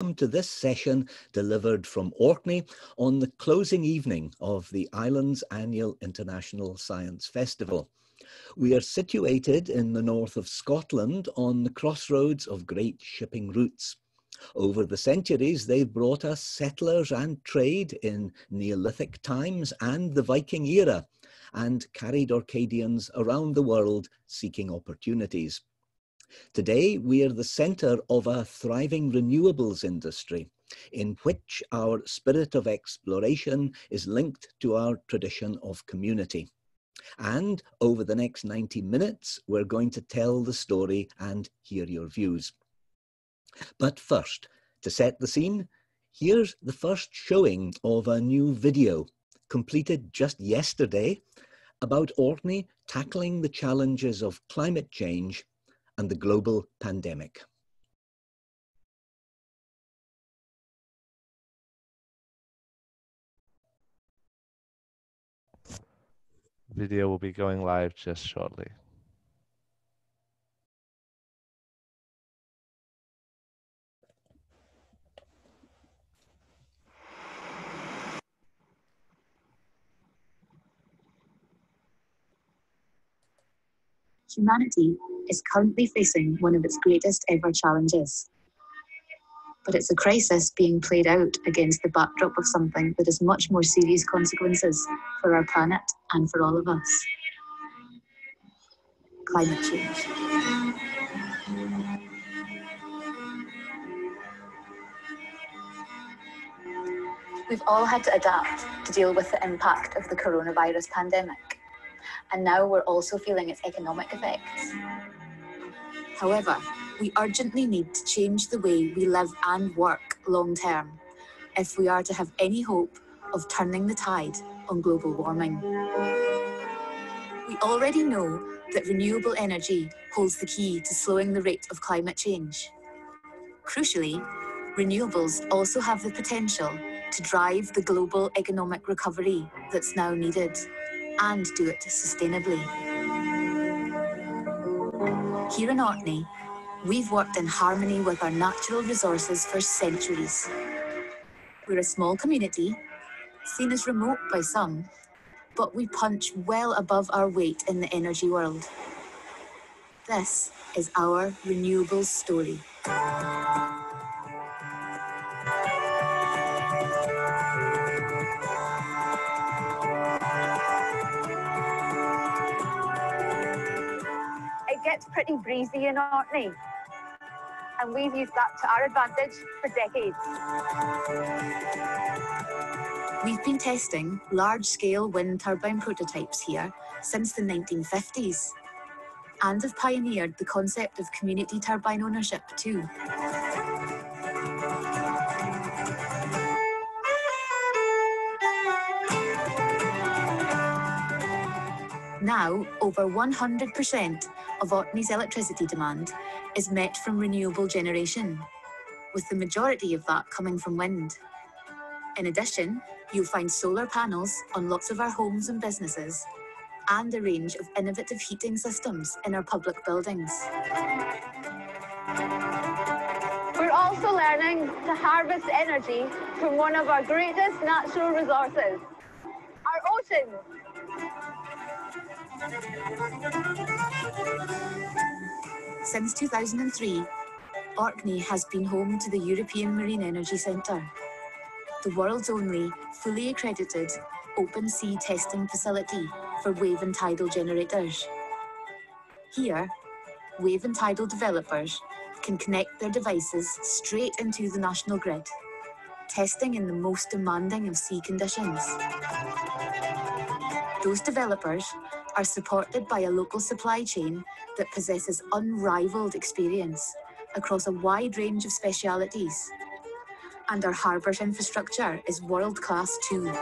welcome to this session delivered from Orkney on the closing evening of the island's annual International Science Festival. We are situated in the north of Scotland on the crossroads of great shipping routes. Over the centuries, they've brought us settlers and trade in Neolithic times and the Viking era, and carried Orcadians around the world seeking opportunities. Today, we are the centre of a thriving renewables industry in which our spirit of exploration is linked to our tradition of community. And over the next 90 minutes, we're going to tell the story and hear your views. But first, to set the scene, here's the first showing of a new video completed just yesterday about Orkney tackling the challenges of climate change and the global pandemic. Video will be going live just shortly. Humanity is currently facing one of its greatest ever challenges. But it's a crisis being played out against the backdrop of something that has much more serious consequences for our planet and for all of us climate change. We've all had to adapt to deal with the impact of the coronavirus pandemic and now we're also feeling its economic effects. However, we urgently need to change the way we live and work long term if we are to have any hope of turning the tide on global warming. We already know that renewable energy holds the key to slowing the rate of climate change. Crucially, renewables also have the potential to drive the global economic recovery that's now needed and do it sustainably. Here in Orkney, we've worked in harmony with our natural resources for centuries. We're a small community, seen as remote by some, but we punch well above our weight in the energy world. This is our renewables story. Gets pretty breezy in Orkney. And we've used that to our advantage for decades. We've been testing large-scale wind turbine prototypes here since the 1950s and have pioneered the concept of community turbine ownership too. Now, over 100% of Orkney's electricity demand is met from renewable generation, with the majority of that coming from wind. In addition, you'll find solar panels on lots of our homes and businesses, and a range of innovative heating systems in our public buildings. We're also learning to harvest energy from one of our greatest natural resources, our oceans. Since 2003, Orkney has been home to the European Marine Energy Centre, the world's only fully accredited open sea testing facility for wave and tidal generators. Here, wave and tidal developers can connect their devices straight into the national grid, testing in the most demanding of sea conditions. Those developers are supported by a local supply chain that possesses unrivaled experience across a wide range of specialities. And our harbour's infrastructure is world class too.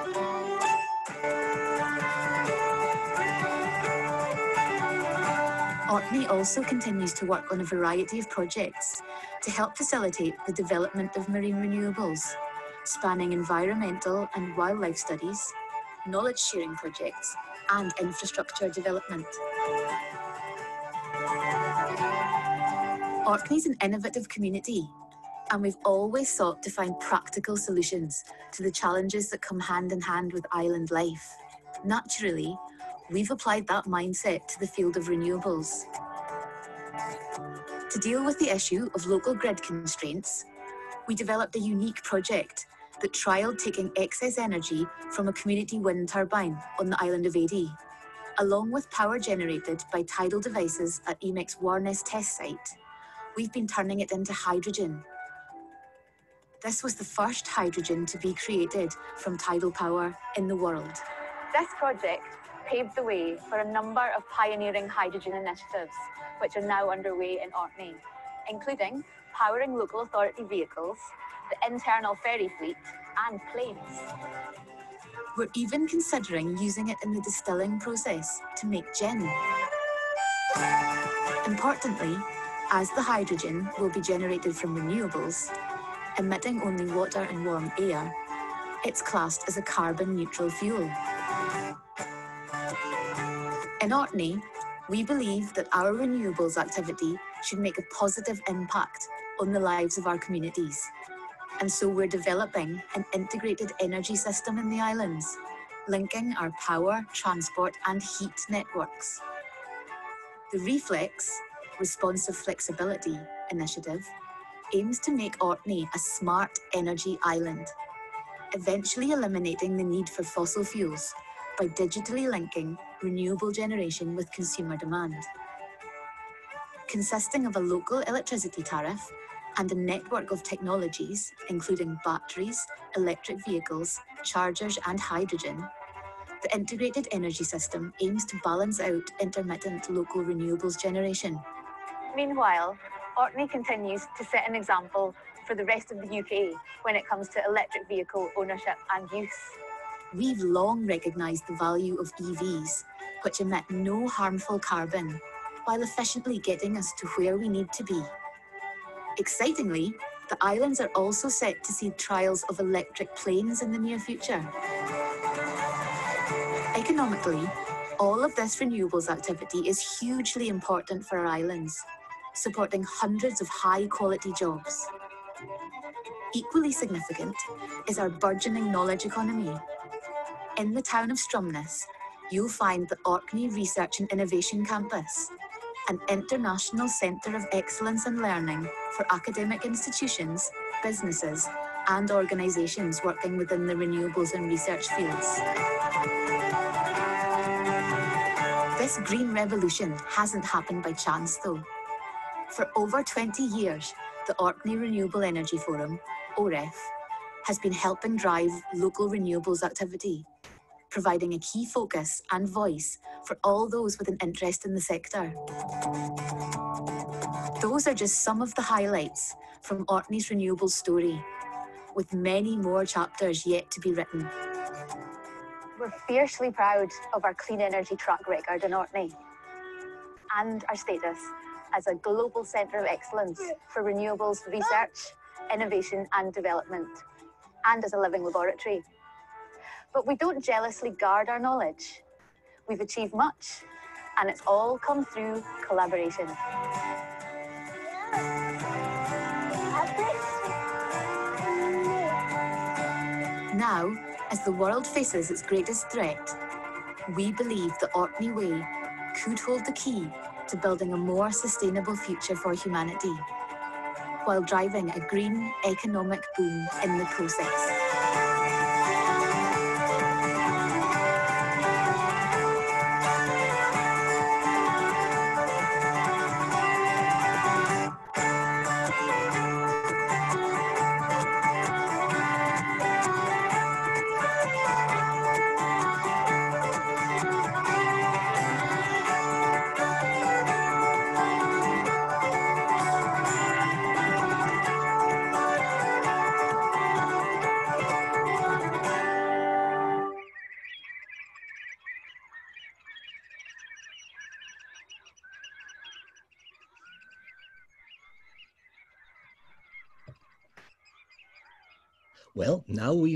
Orkney also continues to work on a variety of projects to help facilitate the development of marine renewables, spanning environmental and wildlife studies, knowledge sharing projects, and infrastructure development. Orkney's an innovative community And we've always sought to find practical solutions to the challenges that come hand in hand with island life. Naturally, we've applied that mindset to the field of renewables. To deal with the issue of local grid constraints, we developed a unique project that trialled taking excess energy from a community wind turbine on the island of Eday, along with power generated by tidal devices at EMEC's Warness test site. We've been turning it into hydrogen. This was the first hydrogen to be created from tidal power in the world. This project paved the way for a number of pioneering hydrogen initiatives, which are now underway in Orkney, including powering local authority vehicles, the internal ferry fleet, and planes. We're even considering using it in the distilling process to make gin. Importantly, as the hydrogen will be generated from renewables, emitting only water and warm air, it's classed as a carbon neutral fuel. In Orkney, we believe that our renewables activity should make a positive impact on the lives of our communities. And so we're developing an integrated energy system in the islands, linking our power, transport, and heat networks. The ReFLEX Responsive Flexibility Initiative aims to make Orkney a smart energy island, eventually eliminating the need for fossil fuels by digitally linking renewable generation with consumer demand. Consisting of a local electricity tariff and a network of technologies, including batteries, electric vehicles, chargers, and hydrogen, the integrated energy system aims to balance out intermittent local renewables generation. Meanwhile, Orkney continues to set an example for the rest of the UK when it comes to electric vehicle ownership and use. We've long recognised the value of EVs, which emit no harmful carbon, while efficiently getting us to where we need to be. Excitingly, the islands are also set to see trials of electric planes in the near future. Economically, all of this renewables activity is hugely important for our islands, supporting hundreds of high quality jobs. Equally significant is our burgeoning knowledge economy. In the town of Stromness, you'll find the Orkney Research and Innovation Campus, an international centre of excellence and learning for academic institutions, businesses, and organisations working within the renewables and research fields. This green revolution hasn't happened by chance, though. For over 20 years, the Orkney Renewable Energy Forum, OREF, has been helping drive local renewables activity, providing a key focus and voice for all those with an interest in the sector. Those are just some of the highlights from Orkney's renewables story, with many more chapters yet to be written. We're fiercely proud of our clean energy track record in Orkney and our status as a global centre of excellence for renewables research, innovation and development, and as a living laboratory. But we don't jealously guard our knowledge. We've achieved much, and it's all come through collaboration. Now, as the world faces its greatest threat, we believe the Orkney Way could hold the key to building a more sustainable future for humanity, while driving a green economic boom in the process.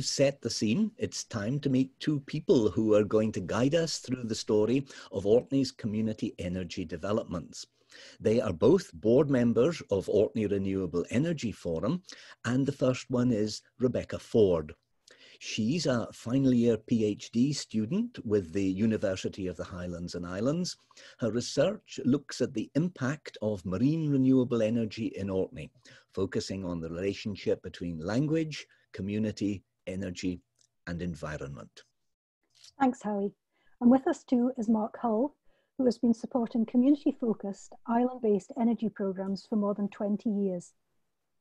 We've set the scene, it's time to meet two people who are going to guide us through the story of Orkney's community energy developments. They are both board members of Orkney Renewable Energy Forum, and the first one is Rebecca Ford. She's a final year PhD student with the University of the Highlands and Islands. Her research looks at the impact of marine renewable energy in Orkney, focusing on the relationship between language, community, energy, and environment. Thanks, Howie. And with us too is Mark Hull, who has been supporting community focused, island based energy programmes for more than 20 years.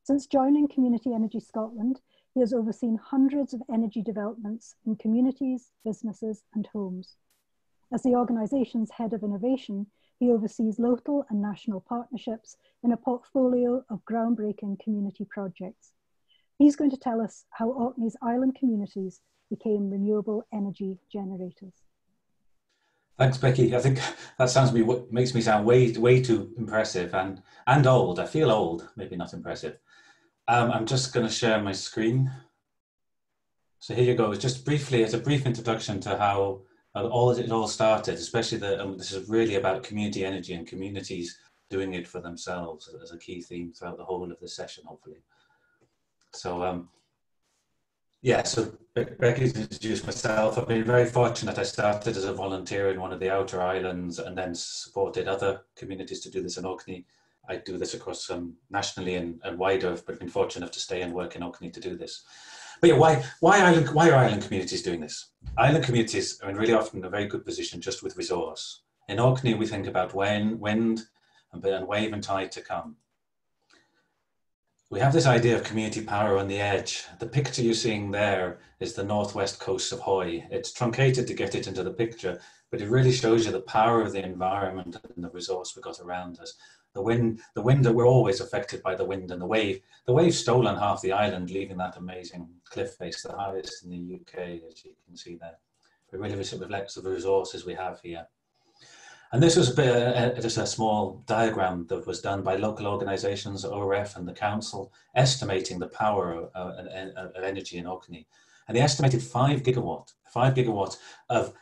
Since joining Community Energy Scotland, he has overseen hundreds of energy developments in communities, businesses, and homes. As the organisation's head of innovation, he oversees local and national partnerships in a portfolio of groundbreaking community projects. He's going to tell us how Orkney's island communities became renewable energy generators. Thanks, Becky. I think that sounds me makes me sound way way too impressive and and old. I feel old, maybe not impressive. Um, I'm just going to share my screen. So here you go. Just briefly, as a brief introduction to how all it all started, especially the um, this is really about community energy and communities doing it for themselves as a key theme throughout the whole of the session, hopefully. So um, yeah, so Becky's introduced myself. I've been very fortunate. I started as a volunteer in one of the outer islands and then supported other communities to do this in Orkney. I do this across um, nationally and, and wider, but been fortunate enough to stay and work in Orkney to do this. But yeah, why, why, island, why are island communities doing this? Island communities are in really often a very good position just with resource. In Orkney, we think about when, wind and, and wave and tide to come we have this idea of community power on the edge. The picture you're seeing there is the northwest coast of Hoy. It's truncated to get it into the picture, but it really shows you the power of the environment and the resource we got around us. The wind, the wind that we're always affected by the wind and the wave. The wave stolen half the island, leaving that amazing cliff face, the highest in the UK, as you can see there. It really reflects the resources we have here. And this was a bit, uh, just a small diagram that was done by local organisations, OREF and the council, estimating the power of, uh, of energy in Orkney. And they estimated five gigawatt, five gigawatts of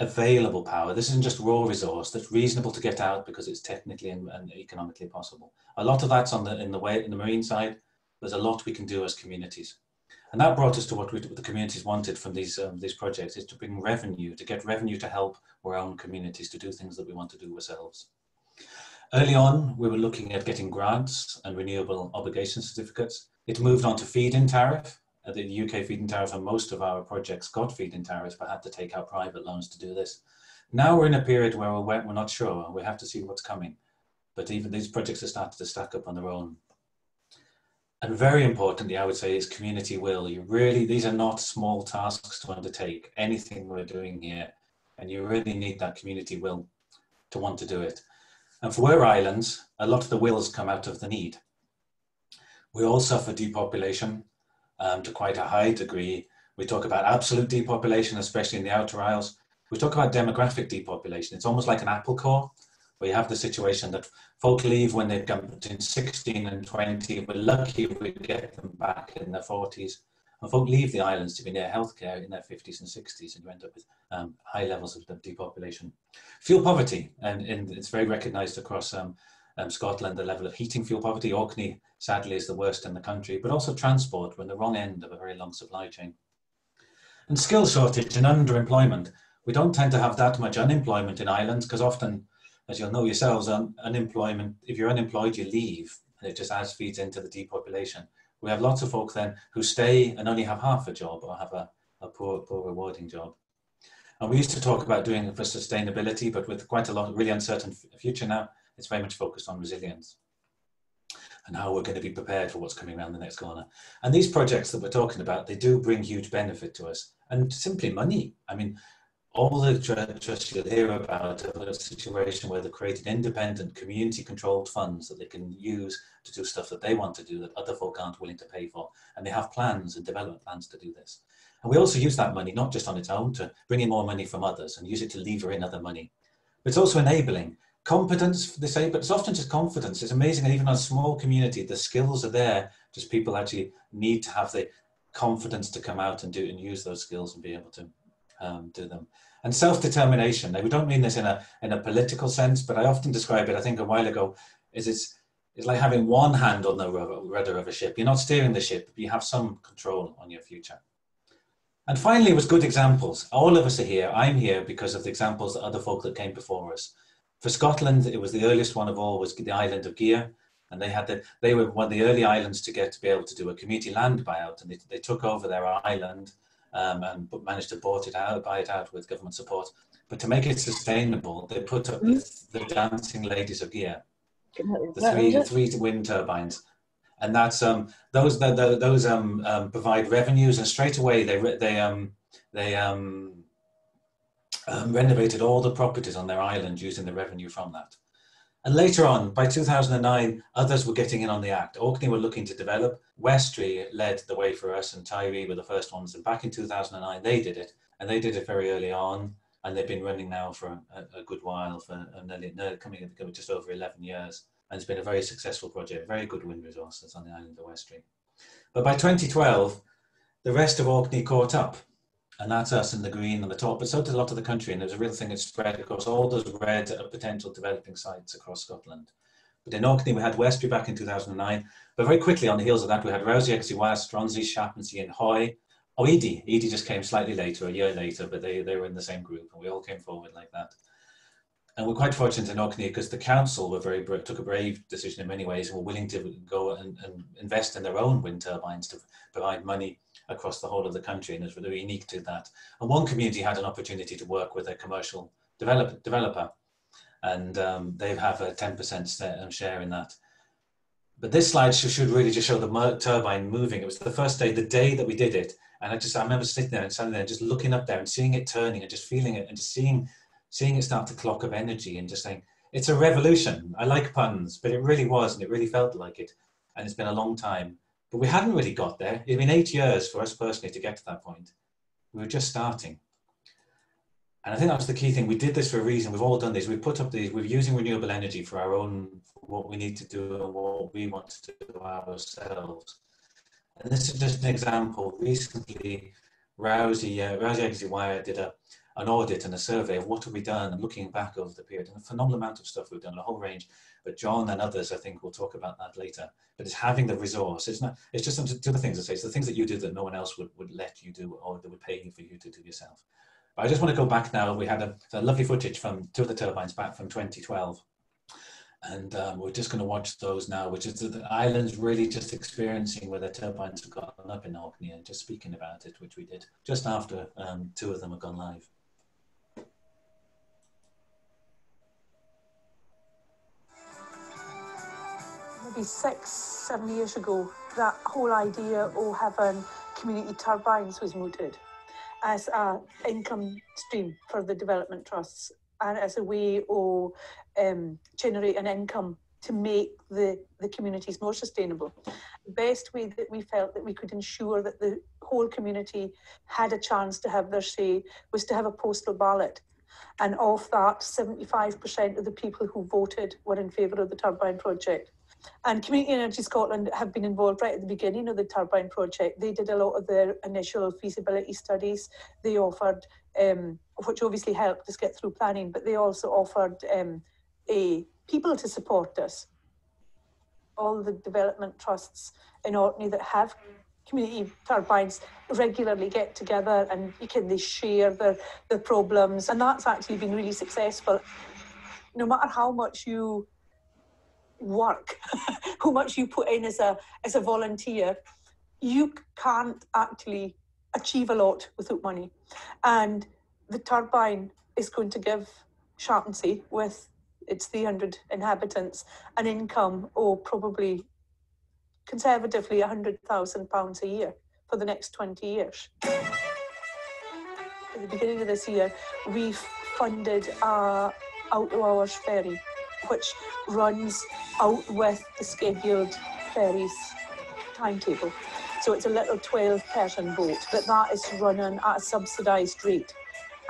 available power. This isn't just raw resource that's reasonable to get out because it's technically and, and economically possible. A lot of that's on the in the way in the marine side. There's a lot we can do as communities. And that brought us to what, we, what the communities wanted from these, um, these projects, is to bring revenue, to get revenue to help our own communities to do things that we want to do ourselves. Early on, we were looking at getting grants and renewable obligation certificates. It moved on to feed-in tariff. Uh, the UK feed-in tariff and most of our projects got feed-in tariffs, but had to take out private loans to do this. Now we're in a period where we're, we're not sure. We have to see what's coming. But even these projects are starting to stack up on their own and very importantly, I would say is community will. You really, these are not small tasks to undertake, anything we're doing here. And you really need that community will to want to do it. And for our islands, a lot of the wills come out of the need. We all suffer depopulation um, to quite a high degree. We talk about absolute depopulation, especially in the outer isles. We talk about demographic depopulation. It's almost like an apple core we have the situation that folk leave when they've come between 16 and 20. We're lucky if we get them back in their 40s. And folk leave the islands to be near healthcare in their 50s and 60s, and you end up with um, high levels of depopulation. Fuel poverty, and, and it's very recognised across um, um, Scotland, the level of heating fuel poverty. Orkney, sadly, is the worst in the country, but also transport, we're in the wrong end of a very long supply chain. And skill shortage and underemployment. We don't tend to have that much unemployment in islands because often as you'll know yourselves, un- unemployment, if you're unemployed, you leave, and it just adds feeds into the depopulation. We have lots of folk then who stay and only have half a job or have a, a poor, poor rewarding job. And we used to talk about doing it for sustainability, but with quite a lot of really uncertain future now, it's very much focused on resilience and how we're going to be prepared for what's coming around the next corner. And these projects that we're talking about, they do bring huge benefit to us and simply money. I mean, all the trusts you'll hear about a situation where they've created independent, community-controlled funds that they can use to do stuff that they want to do that other folk aren't willing to pay for. And they have plans and development plans to do this. And we also use that money not just on its own to bring in more money from others and use it to lever in other money. But it's also enabling. Competence, they say, but it's often just confidence. It's amazing that even on a small community, the skills are there, just people actually need to have the confidence to come out and do and use those skills and be able to um, them. And self-determination. We don't mean this in a in a political sense, but I often describe it. I think a while ago, is it's it's like having one hand on the rudder of a ship. You're not steering the ship, but you have some control on your future. And finally, was good examples. All of us are here. I'm here because of the examples that other folk that came before us. For Scotland, it was the earliest one of all was the island of Gigha, and they had the, they were one of the early islands to get to be able to do a community land buyout, and they, they took over their island um, and managed to bought it out, buy it out with government support. But to make it sustainable, they put up mm. the, the dancing ladies of Gigha, the three, the three wind turbines, and that's um, those the, the, those um, um, provide revenues, and straight away they they um, they um, um, renovated all the properties on their island using the revenue from that. And later on, by 2009, others were getting in on the act. Orkney were looking to develop. Westray led the way for us, and Tiree were the first ones. And back in 2009, they did it, and they did it very early on. And they've been running now for a, a good while, for nearly, nearly coming just over 11 years. And it's been a very successful project, very good wind resources on the island of Westray. But by 2012, the rest of Orkney caught up and that's us in the green on the top. But so did a lot of the country, and there's a real thing that spread across all those red potential developing sites across Scotland. But in Orkney, we had Westray back in 2009. But very quickly on the heels of that, we had Rousay, Egilsay Stronsay, Shapinsay, and Hoy. Oh, Eday. Eday just came slightly later, a year later, but they, they were in the same group, and we all came forward like that. And we're quite fortunate in Orkney because the council were very took a brave decision in many ways and were willing to go and, and invest in their own wind turbines to provide money across the whole of the country, and it's really unique to that. And one community had an opportunity to work with a commercial develop, developer, and um, they have a 10% um, share in that. But this slide should really just show the turbine moving. It was the first day, the day that we did it, and I just I remember sitting there and standing there, and just looking up there and seeing it turning, and just feeling it, and just seeing seeing it start to clock of energy, and just saying it's a revolution. I like puns, but it really was, and it really felt like it. And it's been a long time. But we hadn't really got there. It's been eight years for us personally to get to that point. We were just starting. And I think that's the key thing. We did this for a reason. We've all done this. We've put up these, we're using renewable energy for our own, for what we need to do and what we want to do ourselves. And this is just an example. Recently, Rousay, uh, Rousay Egilsay Wyre did a, an audit and a survey of what have we done and looking back over the period and a phenomenal amount of stuff we've done, a whole range. But John and others, I think, will talk about that later. But it's having the resource. It's not. It's just some two other things I say. It's the things that you do that no one else would, would let you do, or that would pay you for you to do yourself. But I just want to go back now. We had a, a lovely footage from two of the turbines back from 2012 and um, we're just going to watch those now, which is the islands really just experiencing where the turbines have gone up in Orkney and just speaking about it, which we did just after um, two of them have gone live. Maybe six, seven years ago, that whole idea of having community turbines was mooted as an income stream for the development trusts and as a way of um, generating income to make the, the communities more sustainable. The best way that we felt that we could ensure that the whole community had a chance to have their say was to have a postal ballot. And of that, 75% of the people who voted were in favour of the turbine project. And Community Energy Scotland have been involved right at the beginning of the turbine project. They did a lot of their initial feasibility studies. They offered, um, which obviously helped us get through planning, but they also offered um, a people to support us. All the development trusts in Orkney that have community turbines regularly get together and you can they share their, their problems and that's actually been really successful. No matter how much you work, how much you put in as a as a volunteer, you can't actually achieve a lot without money. And the turbine is going to give Shapinsay with its 300 inhabitants an income or probably conservatively £100,000 a year for the next 20 years. At the beginning of this year, we funded our out of hours ferry which runs out with the scheduled ferries timetable. So it's a little 12 person boat, but that is running at a subsidised rate.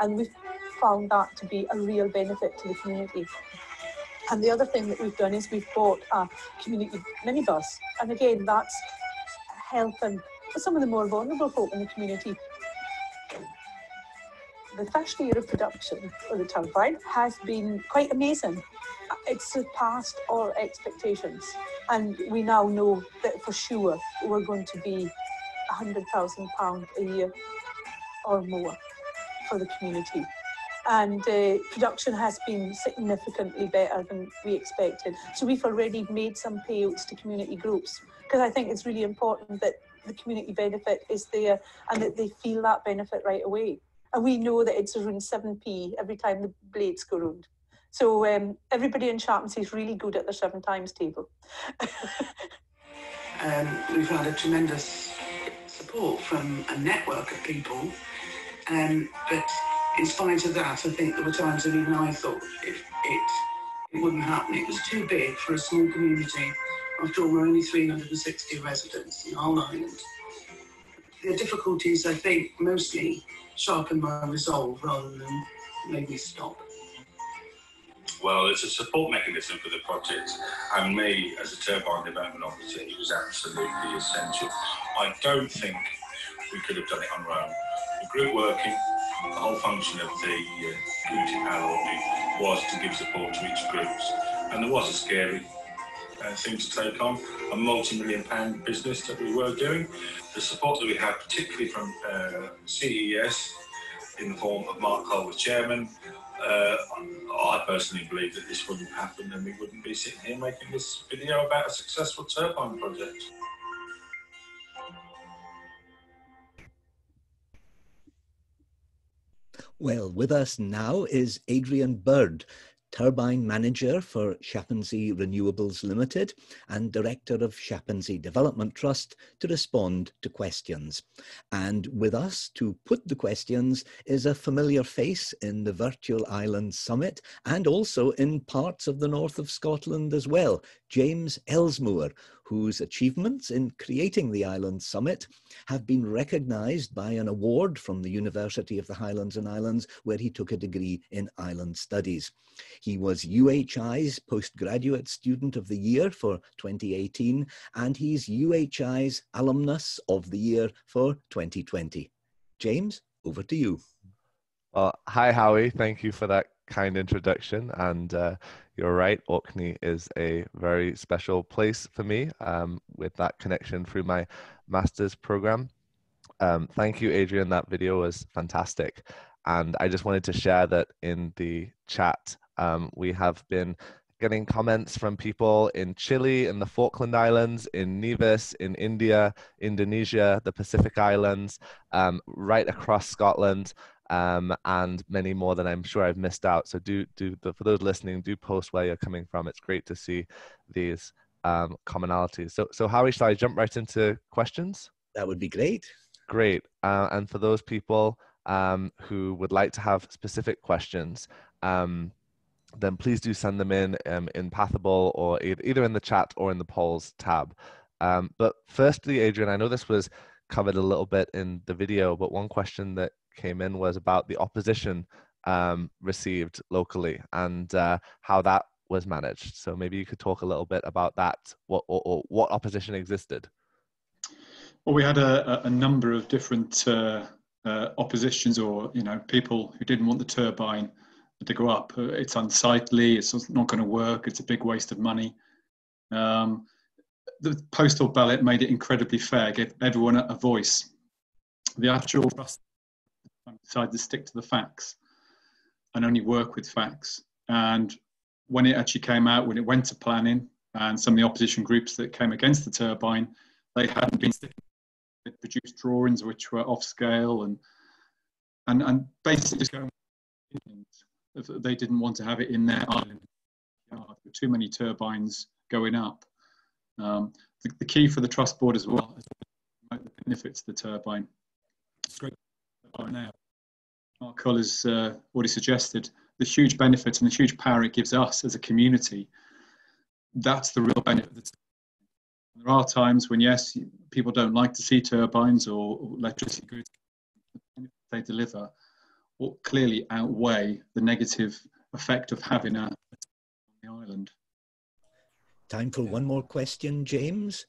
And we've found that to be a real benefit to the community. And the other thing that we've done is we've bought a community minibus. And again, that's helping some of the more vulnerable folk in the community the first year of production of the turbine has been quite amazing. It's surpassed our expectations, and we now know that for sure we're going to be £100,000 a year or more for the community. And uh, production has been significantly better than we expected. So we've already made some payouts to community groups because I think it's really important that the community benefit is there and that they feel that benefit right away. And we know that it's around 7p every time the blades go round. So um, everybody in Shapinsay is really good at the seven times table. um, we've had a tremendous support from a network of people. Um, but in spite of that, I think there were times when even I thought it, it, it wouldn't happen. It was too big for a small community. After all, we're only 360 residents in our island. The difficulties, I think, mostly sharpen my resolve rather than make me stop. Well, it's a support mechanism for the project, and me as a turbine development officer, it was absolutely essential. I don't think we could have done it on our own. The group working, the whole function of the uh, power Orkney was to give support to each group, and there was a scary uh, thing to take on, a multi-million pound business that we were doing. The support that we had, particularly from uh, CES, in the form of Mark Hull as chairman, uh, I personally believe that this wouldn't happen and we wouldn't be sitting here making this video about a successful turbine project. Well, with us now is Adrian Bird, turbine manager for Shapinsay Renewables Limited and director of Shapinsay Development Trust to respond to questions. And with us to put the questions is a familiar face in the Virtual Islands Summit and also in parts of the north of Scotland as well, James Ellsmoor, whose achievements in creating the Island Summit have been recognised by an award from the University of the Highlands and Islands, where he took a degree in island studies. He was UHI's Postgraduate Student of the Year for 2018, and he's UHI's Alumnus of the Year for 2020. James, over to you. Well, hi, Howie. Thank you for that kind introduction. And uh, you're right, Orkney is a very special place for me um, with that connection through my master's program. Um, thank you, Adrian. That video was fantastic. And I just wanted to share that in the chat, um, we have been getting comments from people in Chile, in the Falkland Islands, in Nevis, in India, Indonesia, the Pacific Islands, um, right across Scotland um, and many more that I'm sure I've missed out. So do do for those listening, do post where you're coming from. It's great to see these um, commonalities. So so Howie, shall I jump right into questions? That would be great. Great. Uh, and for those people um, who would like to have specific questions. Um, then please do send them in um, in Pathable or either in the chat or in the polls tab. Um, but firstly, Adrian, I know this was covered a little bit in the video, but one question that came in was about the opposition um, received locally and uh, how that was managed. So maybe you could talk a little bit about that, what, or, or what opposition existed. Well, we had a, a number of different uh, uh, oppositions or, you know, people who didn't want the turbine to go up. Uh, it's unsightly, it's not going to work, it's a big waste of money. Um, the postal ballot made it incredibly fair, gave everyone a, a voice. The actual decided to stick to the facts and only work with facts. And when it actually came out, when it went to planning, and some of the opposition groups that came against the turbine, they hadn't been they produced drawings which were off scale and and and basically just going they didn't want to have it in their island. Too many turbines going up. Um, the, the, key for the trust board as well is the benefits of the turbine. It's great now. Mark Hull has uh, already suggested the huge benefits and the huge power it gives us as a community. That's the real benefit. There are times when, yes, people don't like to see turbines or, or electricity grids they deliver will clearly outweigh the negative effect of having a the island. Time for one more question, James.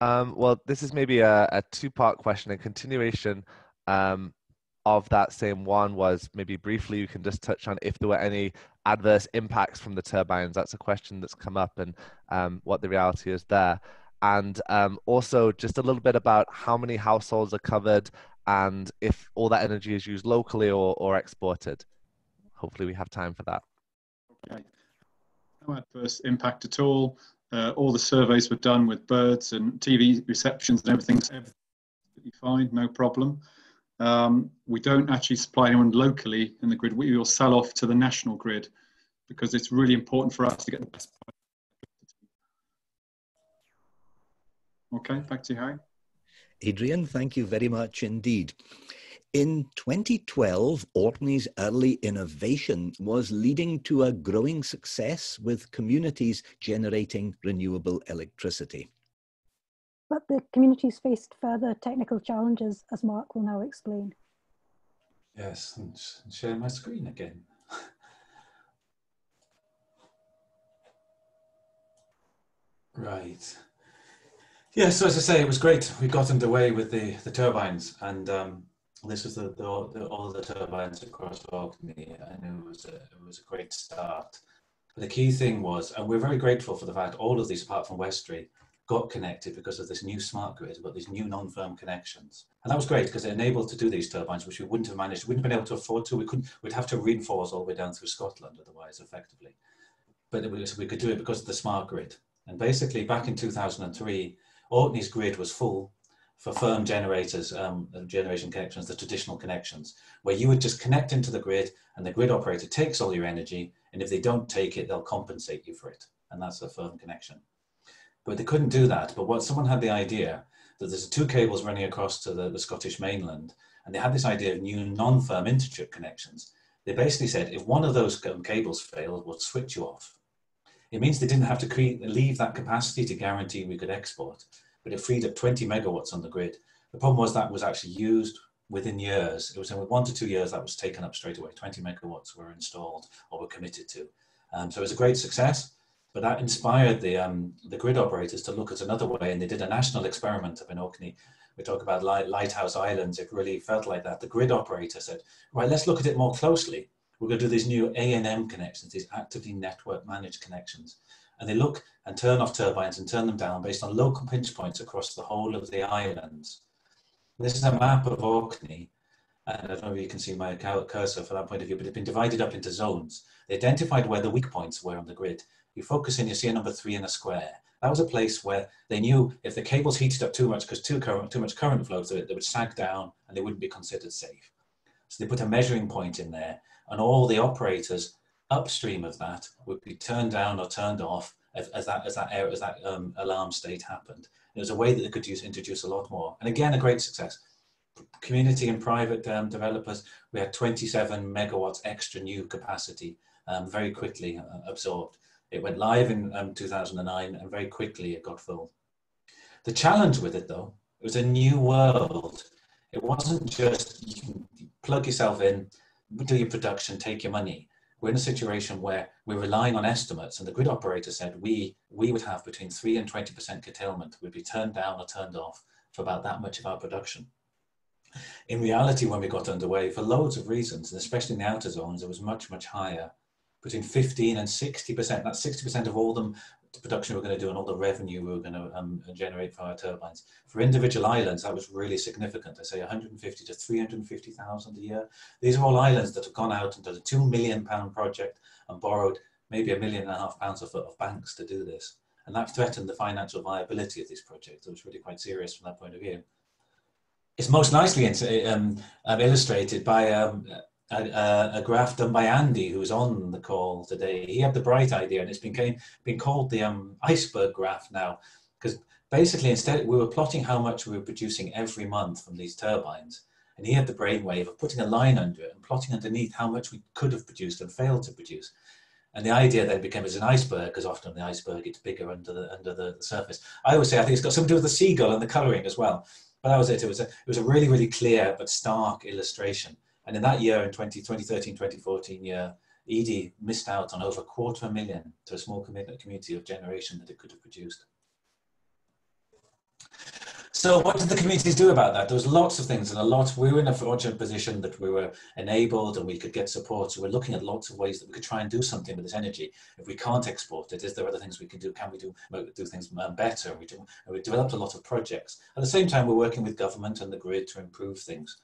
Um, well, this is maybe a, a two-part question, a continuation um, of that same one was maybe briefly you can just touch on if there were any adverse impacts from the turbines. That's a question that's come up and um, what the reality is there. And um, also just a little bit about how many households are covered and if all that energy is used locally or, or exported. Hopefully we have time for that. Okay. No adverse impact at all. Uh, all the surveys were done with birds and TV receptions and everything's everything fine, no problem. Um, we don't actually supply anyone locally in the grid. We will sell off to the national grid because it's really important for us to get the best. Okay, back to you, Harry. Adrian, thank you very much indeed. In 2012, Orkney's early innovation was leading to a growing success with communities generating renewable electricity. But the communities faced further technical challenges, as Mark will now explain. Yes, and share my screen again. right. Yeah, so as I say, it was great. We got underway with the, the turbines and um, this is the, the, the, all the turbines across Orkney, and it was a, it was a great start. The key thing was, and we're very grateful for the fact all of these, apart from Westray, got connected because of this new smart grid, but these new non-firm connections. And that was great because it enabled to do these turbines, which we wouldn't have managed, wouldn't have been able to afford to. We couldn't, we'd have to reinforce all the way down through Scotland otherwise, effectively. But was, we could do it because of the smart grid. And basically, back in 2003, Orkney's grid was full for firm generators, um, generation connections, the traditional connections, where you would just connect into the grid and the grid operator takes all your energy. And if they don't take it, they'll compensate you for it. And that's a firm connection. But they couldn't do that. But what someone had the idea that there's two cables running across to the, the Scottish mainland, and they had this idea of new non-firm intertrip connections. They basically said if one of those cables failed, we'll switch you off. It means they didn't have to create, leave that capacity to guarantee we could export but it freed up 20 megawatts on the grid. The problem was that was actually used within years. It was in one to two years that was taken up straight away. 20 megawatts were installed or were committed to. Um, so it was a great success, but that inspired the, um, the grid operators to look at another way. And they did a national experiment up in Orkney. We talk about light, Lighthouse Islands. It really felt like that. The grid operator said, right, let's look at it more closely. We're going to do these new ANM connections, these actively network managed connections and they look and turn off turbines and turn them down based on local pinch points across the whole of the islands. This is a map of Orkney, and I don't know if you can see my cursor for that point of view, but it's been divided up into zones. They identified where the weak points were on the grid. You focus in, you see a number three in a square. That was a place where they knew if the cables heated up too much because too, current, too much current flows through it, they would sag down and they wouldn't be considered safe. So they put a measuring point in there, and all the operators upstream of that would be turned down or turned off as, as that as that error, as that um, alarm state happened. It was a way that they could use, introduce a lot more, and again, a great success. Community and private um, developers, we had 27 megawatts extra new capacity, um, very quickly uh, absorbed. It went live in um, 2009, and very quickly it got full. The challenge with it, though, it was a new world. It wasn't just you can plug yourself in, do your production, take your money we're in a situation where we're relying on estimates and the grid operator said we, we would have between 3 and 20% curtailment would be turned down or turned off for about that much of our production. In reality, when we got underway, for loads of reasons, and especially in the outer zones, it was much, much higher, between 15 and 60%. That's 60% of all them the production we are going to do and all the revenue we're going to um, generate for our turbines. For individual islands, that was really significant. I say 150 to 350,000 a year. These are all islands that have gone out and done a two million pound project and borrowed maybe a million and a half pounds of, of banks to do this. And that threatened the financial viability of these projects. It was really quite serious from that point of view. It's most nicely um, illustrated by um, a, a, graph done by Andy, who's on the call today. He had the bright idea, and it's been been called the um, iceberg graph now, because basically instead we were plotting how much we were producing every month from these turbines, and he had the brainwave of putting a line under it and plotting underneath how much we could have produced and failed to produce. And the idea then became as an iceberg, because often the iceberg gets bigger under the under the, the surface. I always say I think it's got something to do with the seagull and the colouring as well. But that was it. It was a it was a really really clear but stark illustration and in that year, in 20, 2013, 2014 year, Eday missed out on over a quarter of a million to a small community of generation that it could have produced. So what did the communities do about that? There was lots of things and a lot, we were in a fortunate position that we were enabled and we could get support. So we're looking at lots of ways that we could try and do something with this energy. If we can't export it, is there other things we can do? Can we do, uh, do things um, better? We, do, we developed a lot of projects. At the same time, we're working with government and the grid to improve things.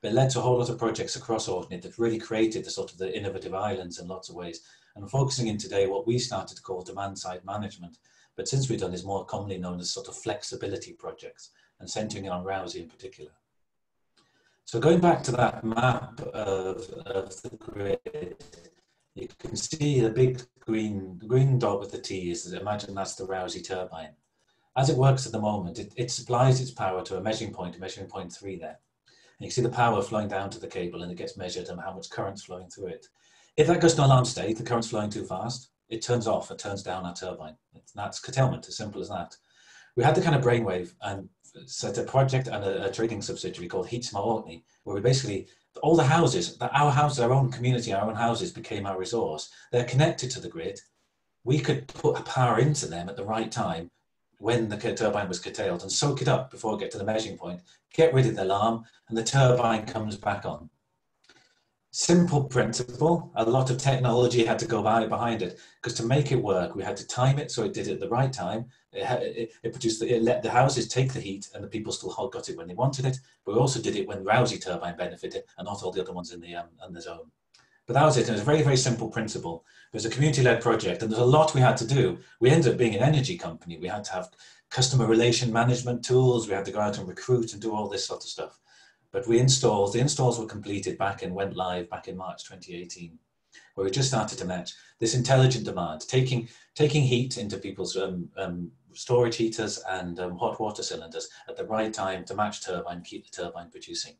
But it led to a whole lot of projects across Orkney that really created the sort of the innovative islands in lots of ways. And I'm focusing in today what we started to call demand side management but since we've done is more commonly known as sort of flexibility projects and centering on Rousay in particular. So going back to that map of, of the grid, you can see the big green, green dot with the T is, imagine that's the Rousay turbine. As it works at the moment, it, it supplies its power to a measuring point, measuring point three there. And you see the power flowing down to the cable and it gets measured and how much current's flowing through it. If that goes to alarm state, the current's flowing too fast, it turns off, it turns down our turbine. It's, that's curtailment, as simple as that. We had the kind of brainwave and set a project and a, a trading subsidiary called Heat Smart where we basically, all the houses, our houses, our own community, our own houses became our resource. They're connected to the grid. We could put power into them at the right time when the turbine was curtailed and soak it up before I get to the measuring point, get rid of the alarm, and the turbine comes back on simple principle. A lot of technology had to go by behind it because to make it work, we had to time it so it did it at the right time. It, it, it produced, the, it let the houses take the heat and the people still got it when they wanted it. But we also did it when Rousay turbine benefited and not all the other ones in the, um, in the zone. But that was it. It was a very, very simple principle. It was a community-led project and there's a lot we had to do. We ended up being an energy company. We had to have customer relation management tools. We had to go out and recruit and do all this sort of stuff. But we installed, the installs were completed back and went live back in March 2018, where we just started to match this intelligent demand, taking, taking heat into people's um, um, storage heaters and um, hot water cylinders at the right time to match turbine, keep the turbine producing.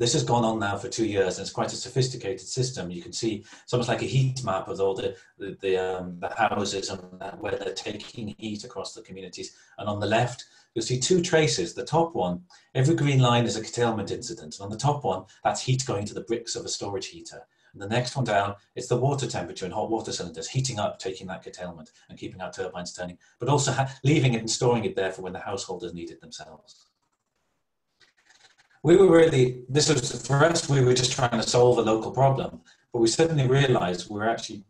This has gone on now for two years and it's quite a sophisticated system. You can see it's almost like a heat map of all the, the, the, um, the houses and where they're taking heat across the communities. And on the left, you'll see two traces. The top one, every green line is a curtailment incident. And on the top one, that's heat going to the bricks of a storage heater. And the next one down, it's the water temperature in hot water cylinders, heating up, taking that curtailment and keeping our turbines turning, but also leaving it and storing it there for when the householders need it themselves. We were really, this was, for us, we were just trying to solve a local problem, but we suddenly realized we were actually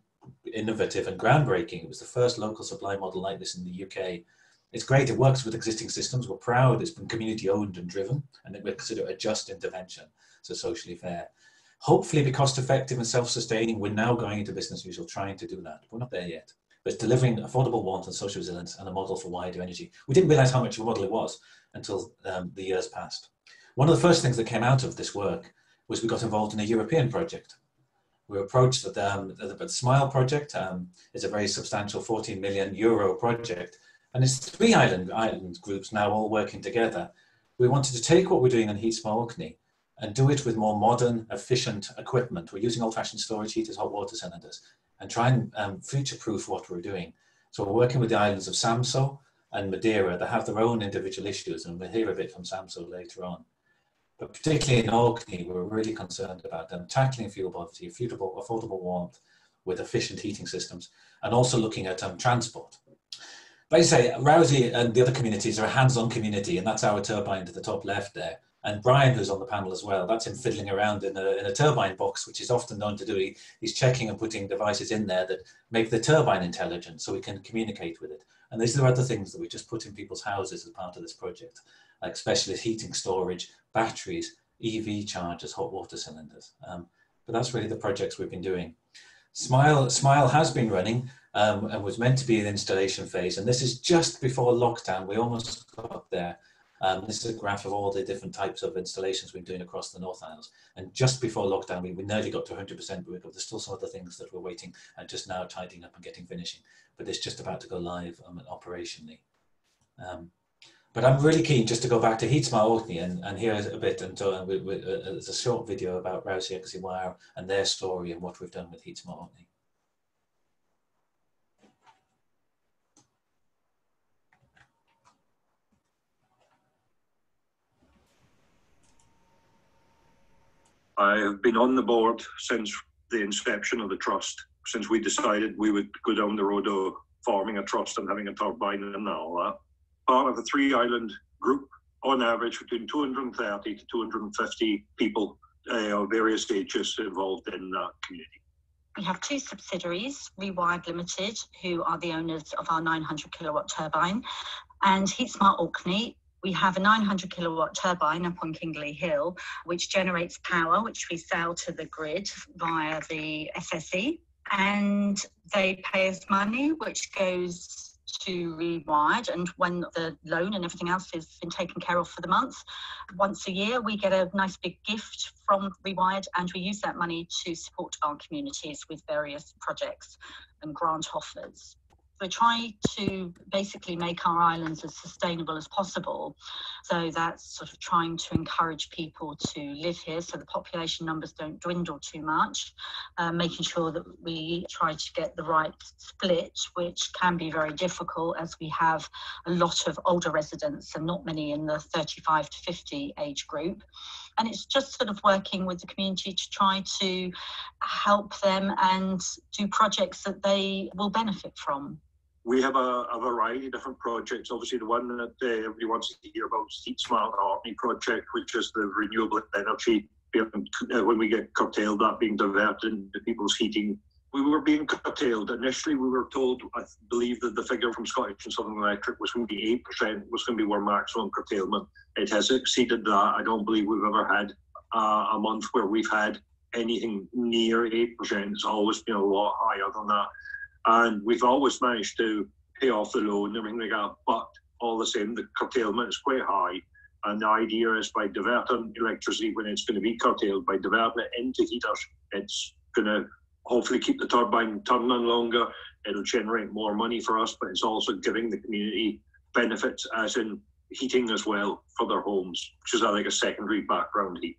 innovative and groundbreaking. It was the first local supply model like this in the UK it's great, it works with existing systems. We're proud it's been community owned and driven, and it we consider a just intervention, so socially fair. Hopefully, be cost effective and self sustaining. We're now going into business usual, trying to do that. We're not there yet. But delivering affordable warmth and social resilience and a model for wider energy. We didn't realize how much of a model it was until um, the years passed. One of the first things that came out of this work was we got involved in a European project. We were approached that um, the, Smile project um, is a very substantial 14 million euro project and it's three island, island groups now all working together. We wanted to take what we're doing in Heat Smart Orkney and do it with more modern, efficient equipment. We're using old-fashioned storage heaters, hot water cylinders, and try and um, future-proof what we're doing. So we're working with the islands of Samsø and Madeira that have their own individual issues, and we'll hear a bit from Samsø later on. But particularly in Orkney, we're really concerned about them tackling fuel poverty, affordable, affordable warmth with efficient heating systems, and also looking at um, transport. But I say, Rousay and the other communities are a hands-on community, and that's our turbine to the top left there. And Brian, who's on the panel as well, that's him fiddling around in a, in a turbine box, which is often known to do. He, he's checking and putting devices in there that make the turbine intelligent so we can communicate with it. And these are other things that we just put in people's houses as part of this project, like specialist heating storage, batteries, EV chargers, hot water cylinders. Um, but that's really the projects we've been doing. Smile, Smile has been running um, and was meant to be an installation phase. And this is just before lockdown. We almost got there. Um, this is a graph of all the different types of installations we've been doing across the North Isles. And just before lockdown, we, we nearly got to 100%, but there's still some other things that we're waiting and just now tidying up and getting finishing. But it's just about to go live um, operationally. Um, but I'm really keen just to go back to Heat Smart Orkney and, and hear a bit. And uh, we, we, uh, there's a short video about Rousay Egilsay Wyre and their story and what we've done with Heat Smart Orkney. I have been on the board since the inception of the trust, since we decided we would go down the road of forming a trust and having a turbine and all that. Part of the three island group on average between 230 to 250 people uh, of various ages involved in that community. We have two subsidiaries, Rewired Limited, who are the owners of our 900 kilowatt turbine, and HeatSmart Orkney. We have a 900 kilowatt turbine up on Kingley Hill, which generates power, which we sell to the grid via the SSE. And they pay us money, which goes to Rewired. And when the loan and everything else has been taken care of for the month, once a year we get a nice big gift from Rewired, and we use that money to support our communities with various projects and grant offers we try to basically make our islands as sustainable as possible. So that's sort of trying to encourage people to live here so the population numbers don't dwindle too much, uh, making sure that we try to get the right split, which can be very difficult as we have a lot of older residents and not many in the 35 to 50 age group. And it's just sort of working with the community to try to help them and do projects that they will benefit from we have a, a, variety of different projects. Obviously, the one that uh, everybody wants to hear about is Heat Smart Orkney project, which is the renewable energy. Uh, when we get curtailed, that being diverted into people's heating. We were being curtailed. Initially, we were told, I believe that the figure from Scottish and Southern Electric was going to be 8%, was going to be our maximum curtailment. It has exceeded that. I don't believe we've ever had uh, a month where we've had anything near 8%. It's always been a lot higher than that. And we've always managed to pay off the loan and everything like that. But all the same, the curtailment is quite high. And the idea is by diverting electricity when it's going to be curtailed, by diverting it into heaters, it's going to hopefully keep the turbine turning longer. It'll generate more money for us, but it's also giving the community benefits, as in heating as well for their homes, which is like a secondary background heat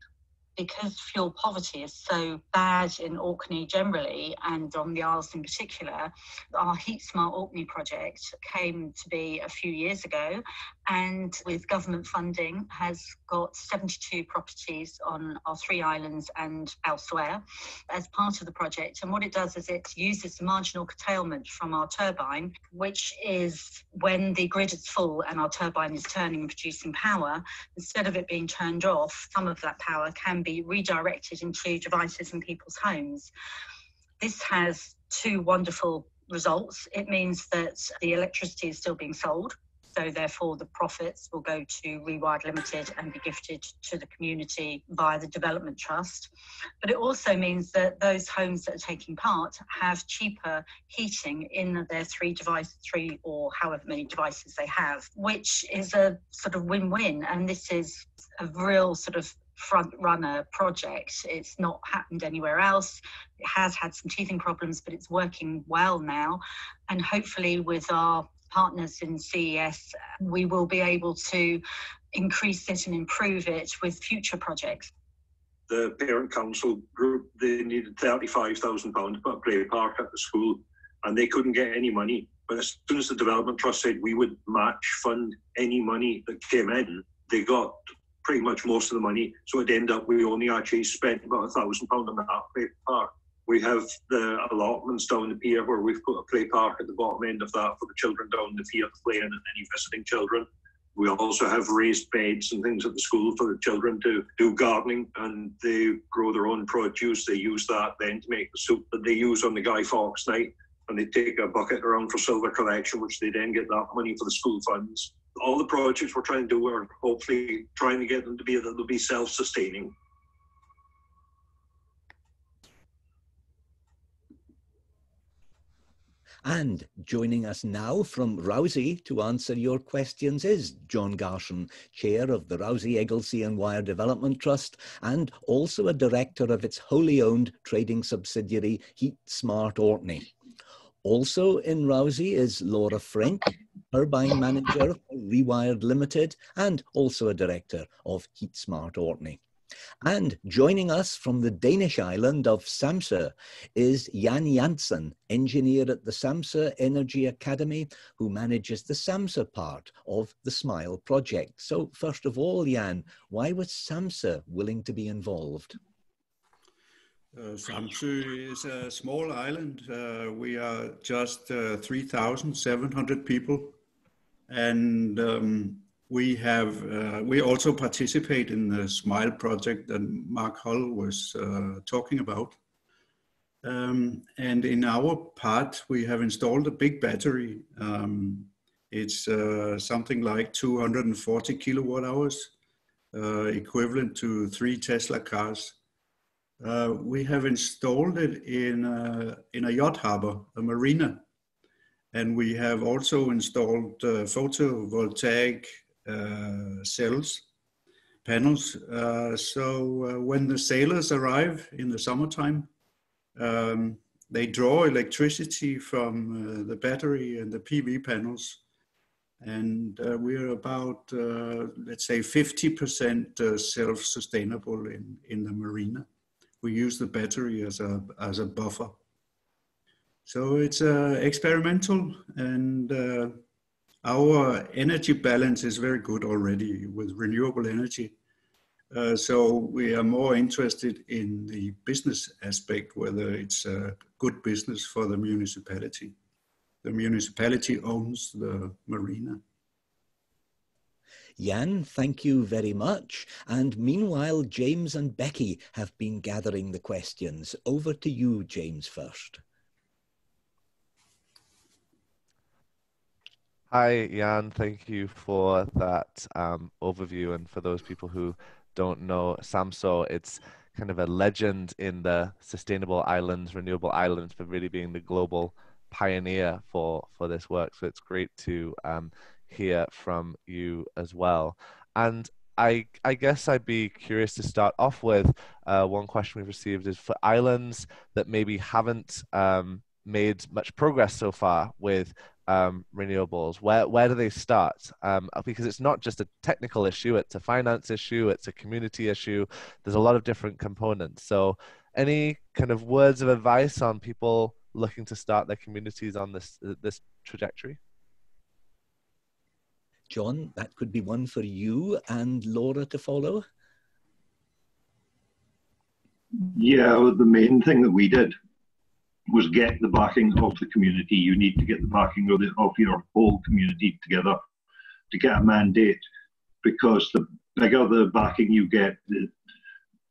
because fuel poverty is so bad in Orkney generally and on the Isles in particular, our Heat Smart Orkney project came to be a few years ago and with government funding has got 72 properties on our three islands and elsewhere as part of the project. And what it does is it uses the marginal curtailment from our turbine, which is when the grid is full and our turbine is turning and producing power, instead of it being turned off, some of that power can be redirected into devices in people's homes. This has two wonderful results. It means that the electricity is still being sold so therefore, the profits will go to Rewired Limited and be gifted to the community via the Development Trust. But it also means that those homes that are taking part have cheaper heating in their three devices, three or however many devices they have, which is a sort of win-win. And this is a real sort of front runner project. It's not happened anywhere else. It has had some teething problems, but it's working well now. And hopefully, with our partners in CES, we will be able to increase it and improve it with future projects. The parent council group, they needed £35,000 to put a play park at the school and they couldn't get any money. But as soon as the development trust said we would match fund any money that came in, they got pretty much most of the money. So it ended up we only actually spent about a thousand pound on that play park. We have the allotments down the pier where we've put a play park at the bottom end of that for the children down the pier to play in and any visiting children. We also have raised beds and things at the school for the children to do gardening and they grow their own produce. They use that then to make the soup that they use on the Guy Fawkes night. And they take a bucket around for silver collection, which they then get that money for the school funds. All the projects we're trying to do are hopefully trying to get them to be that they'll be self-sustaining. And joining us now from Rousay to answer your questions is John Garson, Chair of the Rousay Egilsay and Wyre Development Trust, and also a Director of its wholly owned trading subsidiary Heat Smart Orkney. Also in Rousay is Laura French, Turbine Manager for Rewired Limited, and also a Director of Heat Smart Orkney. And joining us from the Danish island of Samsø is Jan Jansen, engineer at the Samsø Energy Academy, who manages the Samsø part of the SMILE project. So first of all, Jan, why was Samsø willing to be involved? Uh, Samsø is a small island. Uh, we are just uh, 3,700 people. And um, we have uh, we also participate in the Smile project that Mark Hull was uh, talking about. Um, and in our part, we have installed a big battery. Um, it's uh, something like 240 kilowatt hours, uh, equivalent to three Tesla cars. Uh, we have installed it in a, in a yacht harbor, a marina. And we have also installed uh, photovoltaic uh, cells, panels. Uh, so uh, when the sailors arrive in the summertime, um, they draw electricity from the battery and the PV panels and uh, we're about uh, let's say 50% uh, self-sustainable in, in the marina. We use the battery as a as a buffer. So it's experimental and our energy balance is very good already with renewable energy. Uh, so we are more interested in the business aspect, whether it's a good business for the municipality. The municipality owns the marina. Jan, thank you very much. And meanwhile, James and Becky have been gathering the questions. Over to you, James, first. Hi, Jan. Thank you for that um, overview. And for those people who don't know Samsø, it's kind of a legend in the sustainable islands, renewable islands, for really being the global pioneer for for this work. So it's great to um, hear from you as well. And I, I guess I'd be curious to start off with uh, one question we've received is for islands that maybe haven't um, made much progress so far with um, renewables? Where where do they start? Um, because it's not just a technical issue; it's a finance issue, it's a community issue. There's a lot of different components. So, any kind of words of advice on people looking to start their communities on this this trajectory? John, that could be one for you and Laura to follow. Yeah, the main thing that we did was get the backing of the community. You need to get the backing of, the, of your whole community together to get a mandate because the bigger the backing you get, the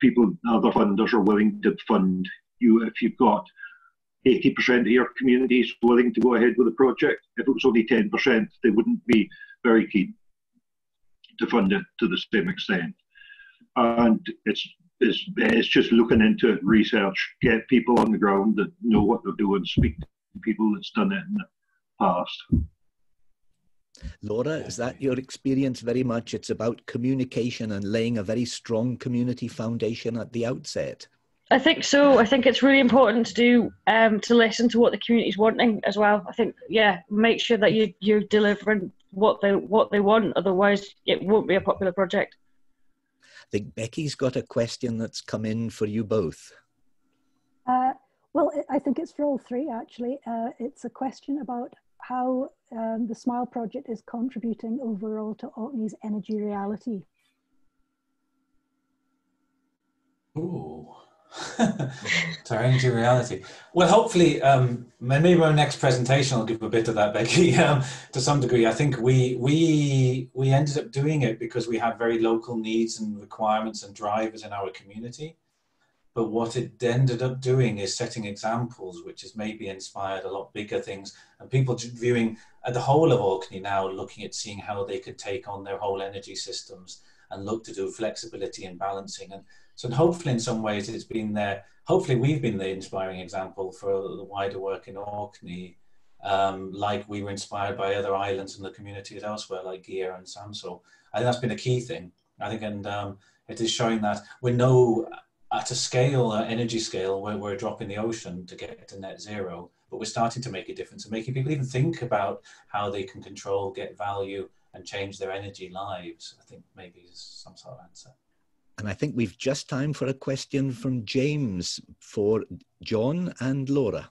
people, other funders are willing to fund you if you've got 80% of your community is willing to go ahead with the project. If it was only 10%, they wouldn't be very keen to fund it to the same extent. And it's it's, it's just looking into it, research, get people on the ground that know what they're doing, speak to people that's done it in the past. Laura, is that your experience very much? It's about communication and laying a very strong community foundation at the outset. I think so. I think it's really important to do um, to listen to what the community is wanting as well. I think yeah, make sure that you you're delivering what they what they want. Otherwise, it won't be a popular project. I think Becky's got a question that's come in for you both. Uh, well, I think it's for all three, actually. Uh, it's a question about how um, the SMILE project is contributing overall to Orkney's energy reality. Ooh. Turning to reality. Well, hopefully, um, maybe our next presentation will give a bit of that, Becky. Um, to some degree, I think we we we ended up doing it because we had very local needs and requirements and drivers in our community. But what it ended up doing is setting examples, which has maybe inspired a lot bigger things, and people viewing at the whole of Orkney now, looking at seeing how they could take on their whole energy systems and look to do flexibility and balancing and so hopefully, in some ways, it's been there. Hopefully, we've been the inspiring example for the wider work in Orkney, um, like we were inspired by other islands and the communities elsewhere, like Gigha and Samsø. I think that's been a key thing. I think, and um, it is showing that we know at a scale, uh, energy scale, where we're dropping the ocean to get to net zero, but we're starting to make a difference and making people even think about how they can control, get value, and change their energy lives. I think maybe is some sort of answer. And I think we've just time for a question from James for John and Laura.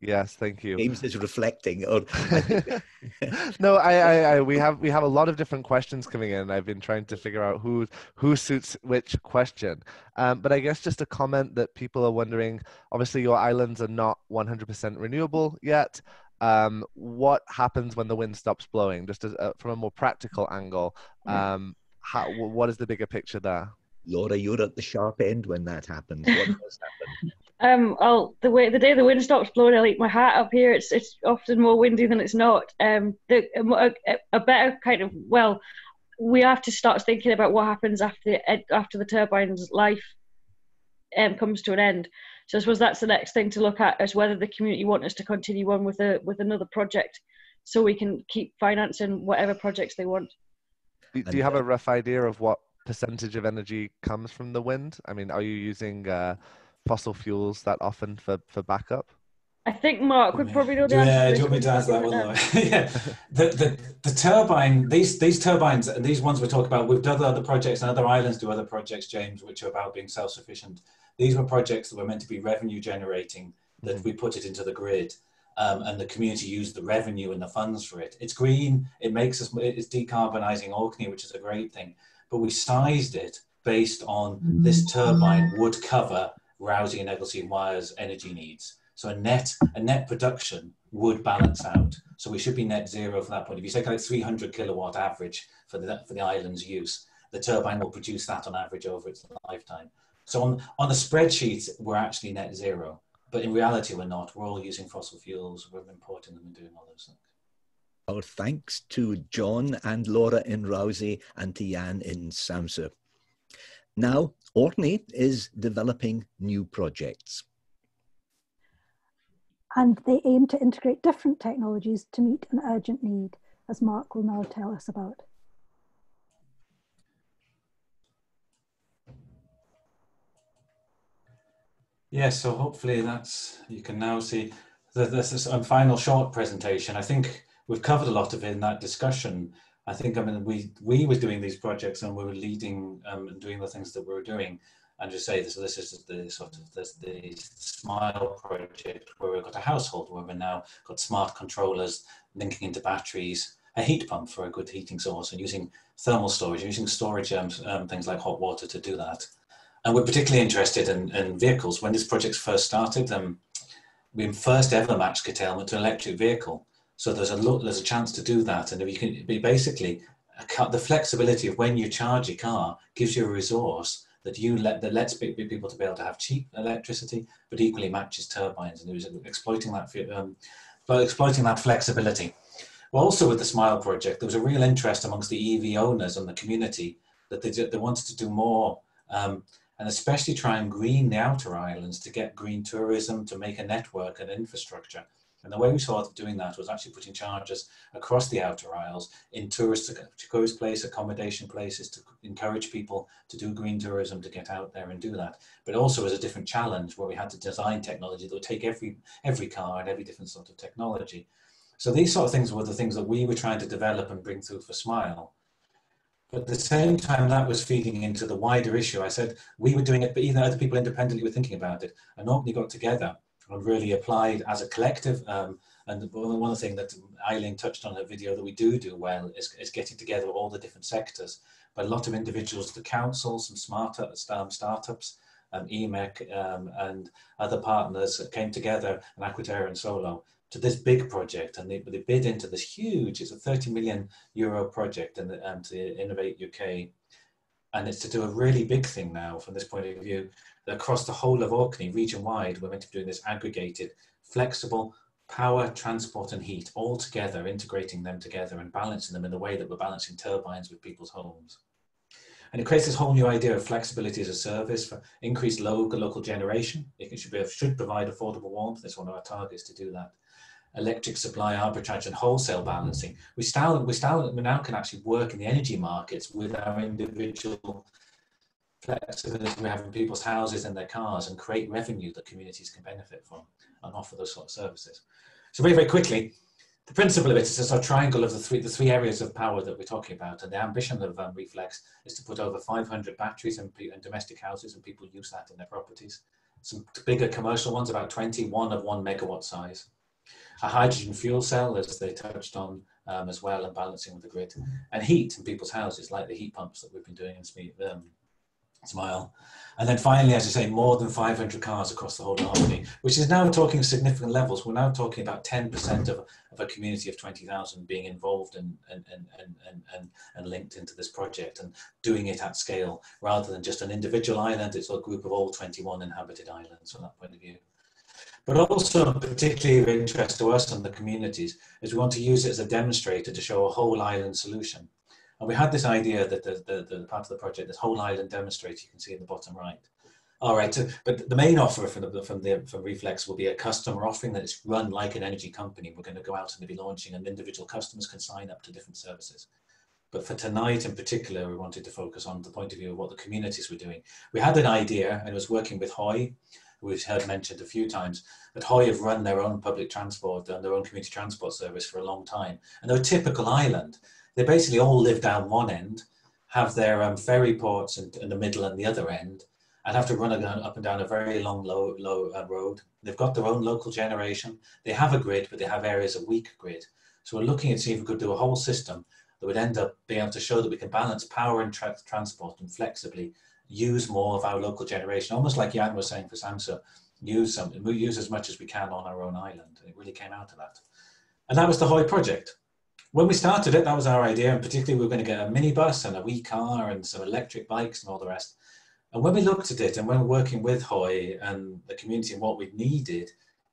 Yes, thank you. James is reflecting. Or no, I, I, I, we have we have a lot of different questions coming in. I've been trying to figure out who who suits which question. Um, but I guess just a comment that people are wondering. Obviously, your islands are not 100% renewable yet. Um, what happens when the wind stops blowing? Just as, uh, from a more practical angle, um, how, what is the bigger picture there? Laura, you're at the sharp end when that happens. What does happen? Um, I'll, the way the day the wind stops blowing, I like my hat up here. It's it's often more windy than it's not. Um, the, a, a better kind of well, we have to start thinking about what happens after after the turbine's life um, comes to an end. So I suppose that's the next thing to look at is whether the community want us to continue on with a with another project, so we can keep financing whatever projects they want. Do, do you have a rough idea of what percentage of energy comes from the wind? I mean, are you using uh, fossil fuels that often for, for backup? I think Mark would probably know the answer. Yeah, do you want me to answer that one? yeah, the, the the turbine these these turbines and these ones we talk about. We've done other projects and other islands do other projects, James, which are about being self sufficient. These were projects that were meant to be revenue generating. That mm-hmm. we put it into the grid. Um, and the community used the revenue and the funds for it. It's green. It makes us. It's decarbonising Orkney, which is a great thing. But we sized it based on this turbine would cover Rousay and Egilsay and Wyre's energy needs. So a net a net production would balance out. So we should be net zero from that point. If you take like 300 kilowatt average for the for the island's use, the turbine will produce that on average over its lifetime. So on on the spreadsheet, we're actually net zero, but in reality, we're not. We're all using fossil fuels. We're importing them and doing all those things. Our thanks to John and Laura in Rousay and to Jan in Samsø. Now, Orkney is developing new projects. And they aim to integrate different technologies to meet an urgent need, as Mark will now tell us about. Yes, so hopefully that's, you can now see, this is a final short presentation. I think we've covered a lot of it in that discussion. I think I mean we we were doing these projects and we were leading um, and doing the things that we were doing. And just say this, this is the sort of this the Smile project where we've got a household where we've now got smart controllers linking into batteries, a heat pump for a good heating source, and using thermal storage, using storage um, um, things like hot water to do that. And we're particularly interested in, in vehicles. When this project first started, um, we first ever matched curtailment to an electric vehicle. So there's a lot, there's a chance to do that, and you can be basically car, the flexibility of when you charge your car gives you a resource that you let that lets people to be able to have cheap electricity, but equally matches turbines, and was exploiting that um, but exploiting that flexibility. Well, also with the Smile project, there was a real interest amongst the EV owners and the community that they, they wanted to do more. Um, and especially try and green the outer islands to get green tourism, to make a network and infrastructure. And the way we saw doing that was actually putting charges across the outer isles in tourist, to tourist place, accommodation places to encourage people to do green tourism, to get out there and do that. But also as a different challenge where we had to design technology that would take every, every car and every different sort of technology. So these sort of things were the things that we were trying to develop and bring through for Smile. At the same time, that was feeding into the wider issue. I said we were doing it, but even other people independently were thinking about it. And Orkney got together and really applied as a collective. Um, and one thing that Eileen touched on in her video that we do do well is, is getting together all the different sectors. But a lot of individuals, the councils and smart um, startups, um, EMEC um, and other partners came together, and Aquatera and Solo, to this big project. And they, they bid into this huge, it's a 30 million euro project and um, to Innovate UK. And it's to do a really big thing now from this point of view, across the whole of Orkney, region wide, we're meant to be doing this aggregated, flexible power, transport, and heat all together, integrating them together and balancing them in the way that we're balancing turbines with people's homes. And it creates this whole new idea of flexibility as a service for increased local local generation. It should, be, should provide affordable warmth. That's one of our targets to do that. Electric supply arbitrage and wholesale balancing. We we we now can actually work in the energy markets with our individual flexibility we have in people's houses and their cars and create revenue that communities can benefit from and offer those sort of services. So very, very quickly, the principle of it is a triangle of the three, the three areas of power that we're talking about. And the ambition of um, ReFLEX is to put over 500 batteries in, in domestic houses and people use that in their properties. some bigger commercial ones, about 21 of one megawatt size. A hydrogen fuel cell, as they touched on um, as well, and balancing with the grid. And heat in people's houses, like the heat pumps that we've been doing in um, Smile. And then finally, as I say, more than 500 cars across the whole of Orkney, which is now talking significant levels. We're now talking about 10% of, of a community of 20,000 being involved and, and, and, and, and, and linked into this project and doing it at scale rather than just an individual island. It's a group of all 21 inhabited islands from that point of view. But also particularly of interest to us and the communities is we want to use it as a demonstrator to show a whole island solution. And we had this idea that the, the, the part of the project, this whole island demonstrator you can see in the bottom right. All right, so, but the main offer from the, from the from ReFLEX will be a customer offering that is run like an energy company. We're going to go out and be launching, and individual customers can sign up to different services. But for tonight in particular, we wanted to focus on the point of view of what the communities were doing. We had an idea, and it was working with Hoy, we've heard mentioned a few times, that Hoy have run their own public transport and their own community transport service for a long time. And they're a typical island they basically all live down one end, have their um, ferry ports in, in, the middle and the other end, and have to run up and down a very long, low, low uh, road. They've got their own local generation. They have a grid, but they have areas of weak grid. So we're looking at see if we could do a whole system that would end up being able to show that we can balance power and tra transport and flexibly use more of our local generation, almost like Jan was saying for Samsø, use some, use as much as we can on our own island. And it really came out of that. And that was the Hoy project when we started it, that was our idea, and particularly we were going to get a minibus and a wee car and some electric bikes and all the rest. And when we looked at it and when working with Hoy and the community and what we needed,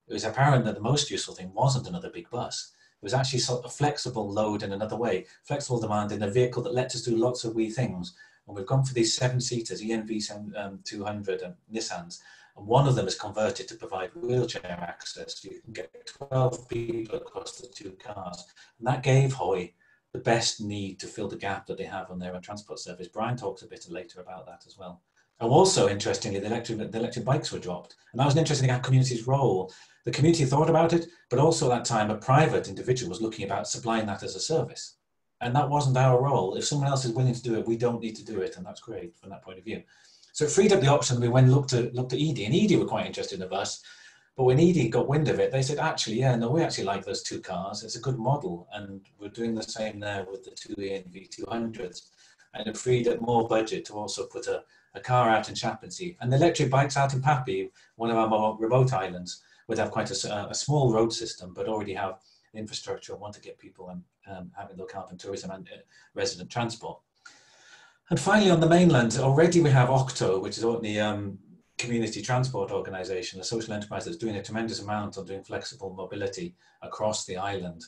it was apparent that the most useful thing wasn't another big bus. It was actually sort of flexible load in another way, flexible demand in a vehicle that lets us do lots of wee things. And we've gone for these seven seaters, ENV um, 200 and Nissans, and one of them is converted to provide wheelchair access. You can get 12 people across the two cars. And that gave Hoy the best need to fill the gap that they have on their own transport service. Brian talks a bit later about that as well. And also, interestingly, the electric, the electric bikes were dropped. And that was an interesting community's role. The community thought about it, but also at that time, a private individual was looking about supplying that as a service. And that wasn't our role. If someone else is willing to do it, we don't need to do it. And that's great from that point of view. So it freed up the option. We went and looked at looked at Eday, and Eday were quite interested in the bus. But when Eday got wind of it, they said, actually, yeah, no, we actually like those two cars. It's a good model, and we're doing the same there with the two ENV 200s. And it freed up more budget to also put a, a car out in Shapinsay. And the electric bikes out in Papay, one of our more remote islands, would have quite a, uh, a small road system, but already have infrastructure and want to get people um, um, having low carbon tourism and uh, resident transport. And finally, on the mainland, already we have OCTO, which is the um, community transport organisation, a social enterprise that's doing a tremendous amount on doing flexible mobility across the island.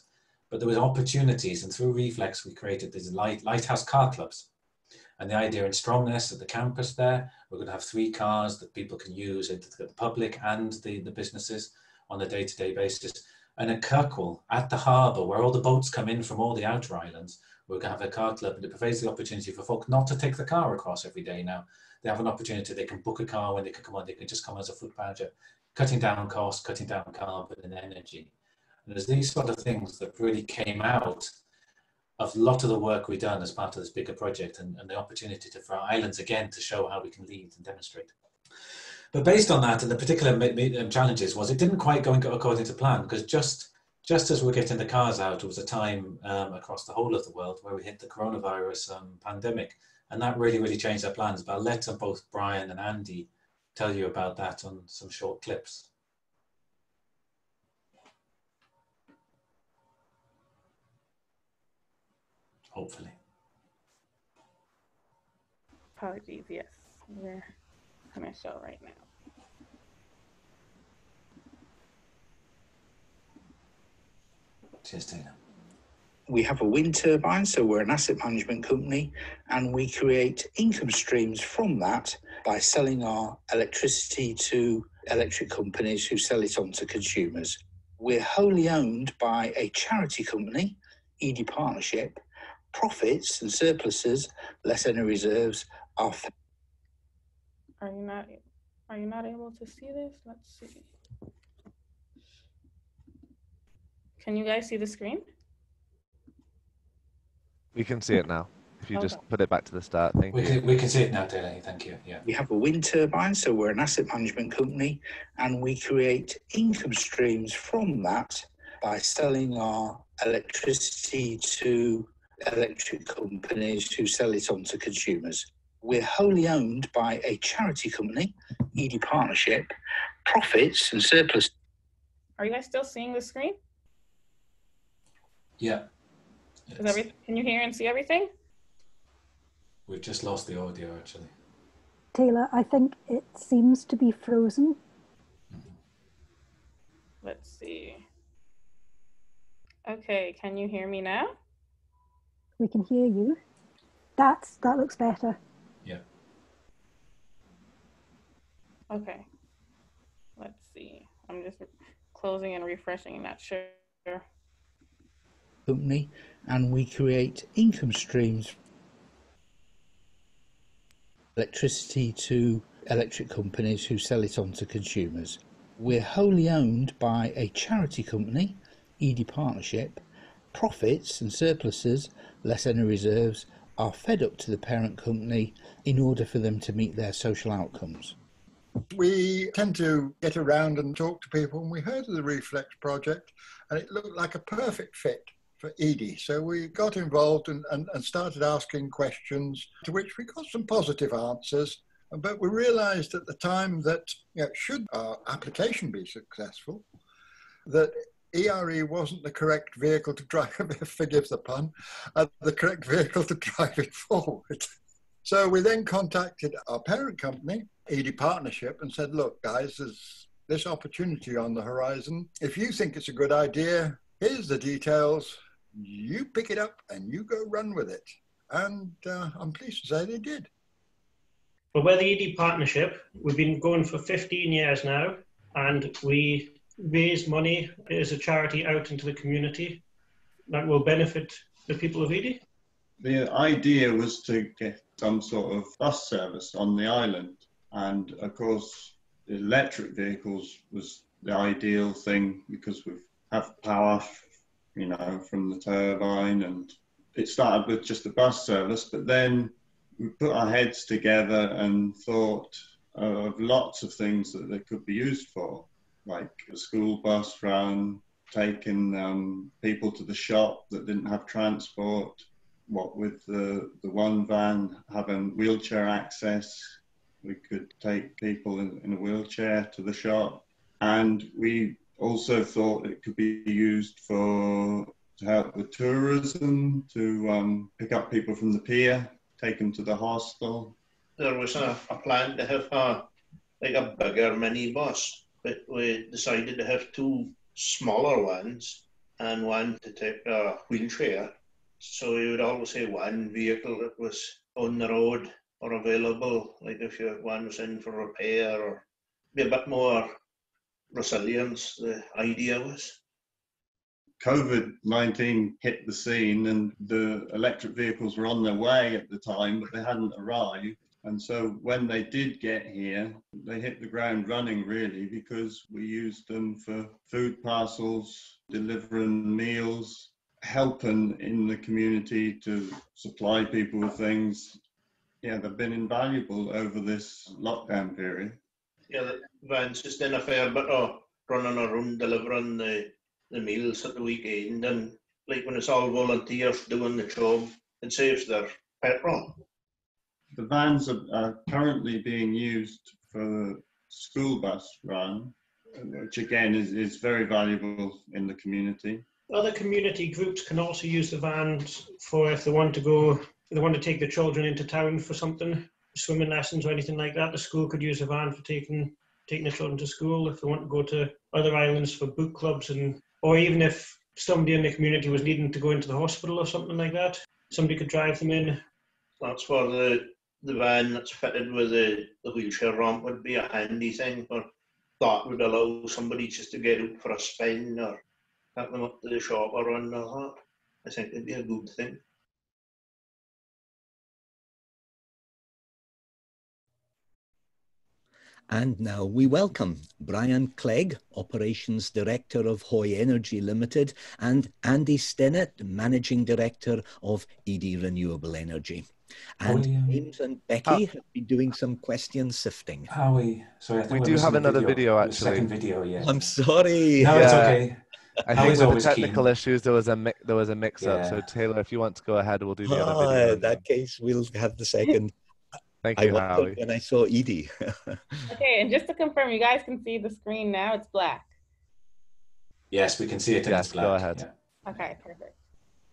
But there was opportunities, and through ReFLEX, we created these light, lighthouse car clubs. And the idea in Stromness at the campus there, we're going to have three cars that people can use, the public and the, the businesses on a day-to-day -day basis. And in Kirkwall, at the harbour, where all the boats come in from all the outer islands, we're going to have a car club and it provides the opportunity for folk not to take the car across every day now. They have an opportunity, they can book a car when they can come on, they can just come as a foot manager, cutting down costs, cutting down carbon and energy. And there's these sort of things that really came out of a lot of the work we've done as part of this bigger project and, and the opportunity to, for our islands again to show how we can lead and demonstrate. But based on that and the particular um, challenges was it didn't quite go according to plan because just just as we're getting the cars out, it was a time um, across the whole of the world where we hit the coronavirus um, pandemic. And that really, really changed our plans. But I'll let both Brian and Andy tell you about that on some short clips. Hopefully. Apologies, yes. We're on a show right now. Cheers, Tina. We have a wind turbine, so we're an asset management company, and we create income streams from that by selling our electricity to electric companies who sell it on to consumers. We're wholly owned by a charity company, Eday Partnership. Profits and surpluses, less any reserves, are. Are you not? Are you not able to see this? Let's see. Can you guys see the screen? We can see it now. if you just put it back to the start, thank We you. can, we can see it now, Taylor. Thank you. Yeah. We have a wind turbine, so we're an asset management company, and we create income streams from that by selling our electricity to electric companies who sell it on to consumers. We're wholly owned by a charity company, Eday Partnership. Profits and surplus Are you guys still seeing the screen? Yeah. Is every, can you hear and see everything? We've just lost the audio actually. Taylor, I think it seems to be frozen. Mm-hmm. Let's see. Okay, can you hear me now? We can hear you. That's that looks better. Yeah. Okay. Let's see. I'm just closing and refreshing, not sure. Company, and we create income streams electricity to electric companies who sell it on to consumers. We're wholly owned by a charity company, Eday Partnership. Profits and surpluses, less any reserves, are fed up to the parent company in order for them to meet their social outcomes. We tend to get around and talk to people, and we heard of the ReFLEX project, and it looked like a perfect fit for Eday. So we got involved and, and, and started asking questions, to which we got some positive answers. But we realized at the time that, you know, should our application be successful, that ERE wasn't the correct vehicle to drive, forgive the pun, uh, the correct vehicle to drive it forward. So we then contacted our parent company, Eday Partnership, and said, look, guys, there's this opportunity on the horizon. If you think it's a good idea, here's the details. You pick it up and you go run with it. And uh, I'm pleased to say they did. But we're the Eday Partnership. We've been going for 15 years now, and we raise money as a charity out into the community that will benefit the people of Eday. The idea was to get some sort of bus service on the island, and of course, electric vehicles was the ideal thing because we have power, you know, from the turbine, and it started with just a bus service, but then we put our heads together and thought of lots of things that they could be used for, like a school bus run, taking um, people to the shop that didn't have transport, what with the, the one van having wheelchair access, we could take people in, in a wheelchair to the shop. And we also thought it could be used for to help with tourism, to um, pick up people from the pier, take them to the hostel. There was a, a plan to have a like a bigger minibus, but we decided to have two smaller ones and one to take a wheelchair. So we would always say one vehicle that was on the road or available, like if your one was in for repair or be a bit more resilience, the idea was. COVID 19 hit the scene, and the electric vehicles were on their way at the time, but they hadn't arrived. And so when they did get here, they hit the ground running really because we used them for food parcels, delivering meals, helping in the community to supply people with things. Yeah, they've been invaluable over this lockdown period. Yeah, the van's just in a fair bit of running around delivering the, the meals at the weekend and like when it's all volunteers doing the job, it saves their petrol. The vans are, are currently being used for school bus run, which again is, is very valuable in the community. Other community groups can also use the vans for if they want to go, if they want to take the children into town for something, swimming lessons or anything like that. The school could use a van for taking taking the children to school if they want to go to other islands for book clubs and or even if somebody in the community was needing to go into the hospital or something like that, somebody could drive them in. That's where the the van that's fitted with the, the wheelchair ramp would be a handy thing, or that would allow somebody just to get out for a spin or pick them up to the shop or run or that. I think it'd be a good thing. And now we welcome Brian Clegg, Operations Director of Hoy Energy Limited, and Andy Stennett, Managing Director of Eday Renewable Energy. And Hoy, um, James and Becky have been doing some question sifting. Howie, sorry, I think We we're do have another video, The actually. second video, yeah. I'm sorry. No, it's okay. I think with the technical keen. issues, there was a mi- there was a mix-up. So Taylor, if you want to go ahead, we'll do the other Ah, video. in that case, we'll have the second. Thank I you, wondered Howie. when I saw Eday. Okay, and just to confirm, you guys can see the screen now. It's black. Yes, we can see it Yes, its go black. ahead. Okay, perfect.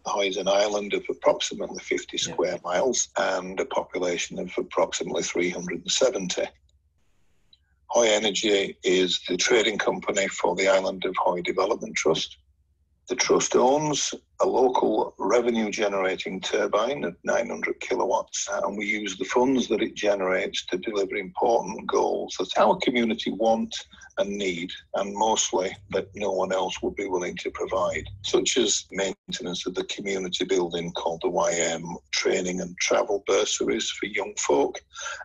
Hoy is an island of approximately 50 square miles and a population of approximately 370. Hoy Energy is the trading company for the island of Hoy Development Trust. The trust owns a local revenue generating turbine of 900 kilowatts, uh, and we use the funds that it generates to deliver important goals that our community want and need, and mostly that no one else would be willing to provide, such as maintenance of the community building called the YM, training and travel bursaries for young folk,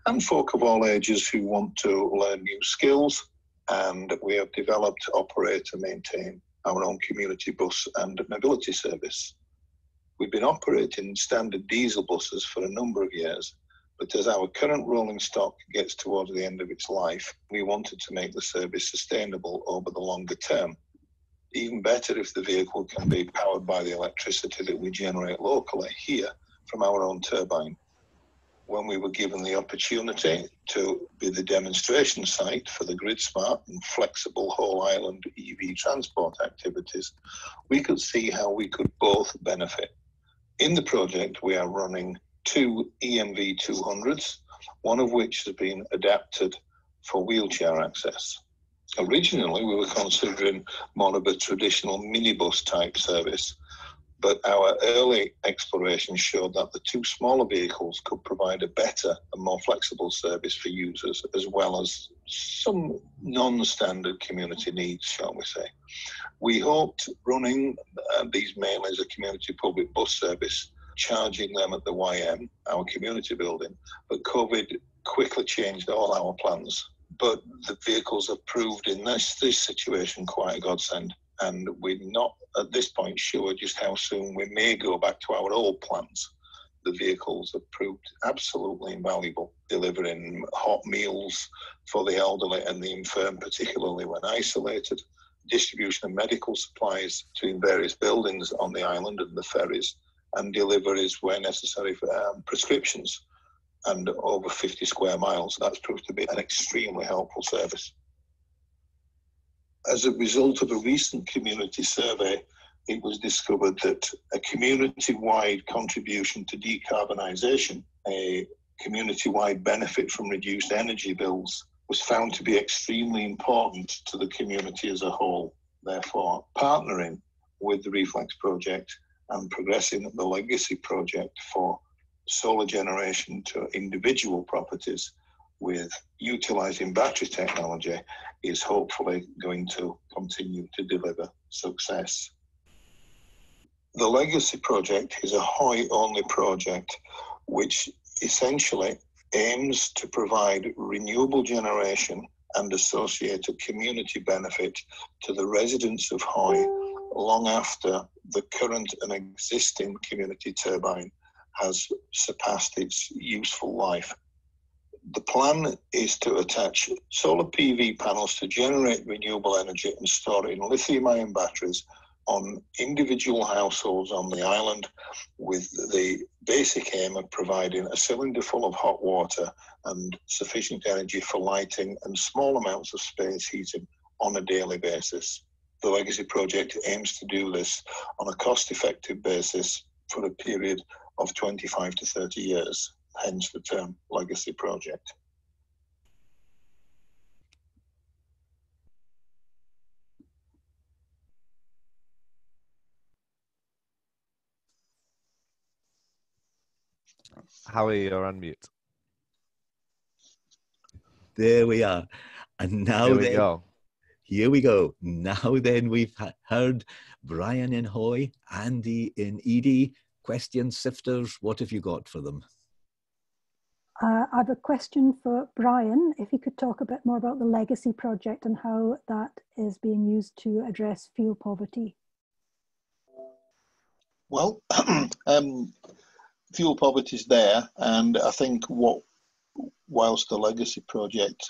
and folk of all ages who want to learn new skills. And we have developed, operate, and maintain our own community bus and mobility service. We've been operating standard diesel buses for a number of years, but as our current rolling stock gets towards the end of its life, we wanted to make the service sustainable over the longer term. Even better if the vehicle can be powered by the electricity that we generate locally here from our own turbine. When we were given the opportunity to be the demonstration site for the grid smart and flexible whole island EV transport activities, we could see how we could both benefit. In the project, we are running two e-NV200s, one of which has been adapted for wheelchair access. Originally, we were considering more of a traditional minibus type service, but our early exploration showed that the two smaller vehicles could provide a better and more flexible service for users, as well as some non standard community needs, shall we say. We hoped running uh, these mainly as a community public bus service, charging them at the YM, our community building, but COVID quickly changed all our plans. But the vehicles have proved in this, this situation quite a godsend and we're not at this point sure just how soon we may go back to our old plans. The vehicles have proved absolutely invaluable, delivering hot meals for the elderly and the infirm, particularly when isolated, distribution of medical supplies between various buildings on the island and the ferries, and deliveries where necessary for um, prescriptions and over 50 square miles. That's proved to be an extremely helpful service as a result of a recent community survey, it was discovered that a community wide contribution to decarbonisation, a community wide benefit from reduced energy bills, was found to be extremely important to the community as a whole. Therefore, partnering with the ReFLEX project and progressing the legacy project for solar generation to individual properties with utilizing battery technology is hopefully going to continue to deliver success. The Legacy project is a Hoy only project which essentially aims to provide renewable generation and associated community benefit to the residents of Hoy long after the current and existing community turbine has surpassed its useful life. The plan is to attach solar PV panels to generate renewable energy and store it in lithium ion batteries on individual households on the island with the basic aim of providing a cylinder full of hot water and sufficient energy for lighting and small amounts of space heating on a daily basis. The Legacy Project aims to do this on a cost effective basis for a period of 25 to 30 years hence the term legacy project. Howie, you're on mute. There we are. And now Here we then, go. Here we go. Now then, we've heard Brian in Hoy, Andy in Eday, question sifters. What have you got for them? Uh, I have a question for Brian, if he could talk a bit more about the Legacy project and how that is being used to address fuel poverty. Well, um, fuel poverty is there, and I think what, whilst the Legacy project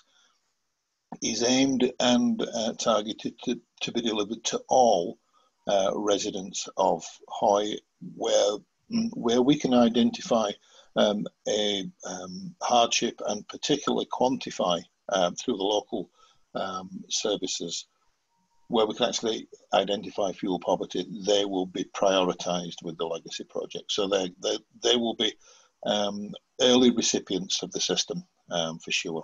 is aimed and uh, targeted to, to be delivered to all uh, residents of Hoy, where where we can identify um, a um, hardship and particularly quantify um, through the local um, services where we can actually identify fuel poverty, they will be prioritised with the legacy project. So they they, they will be um, early recipients of the system um, for sure.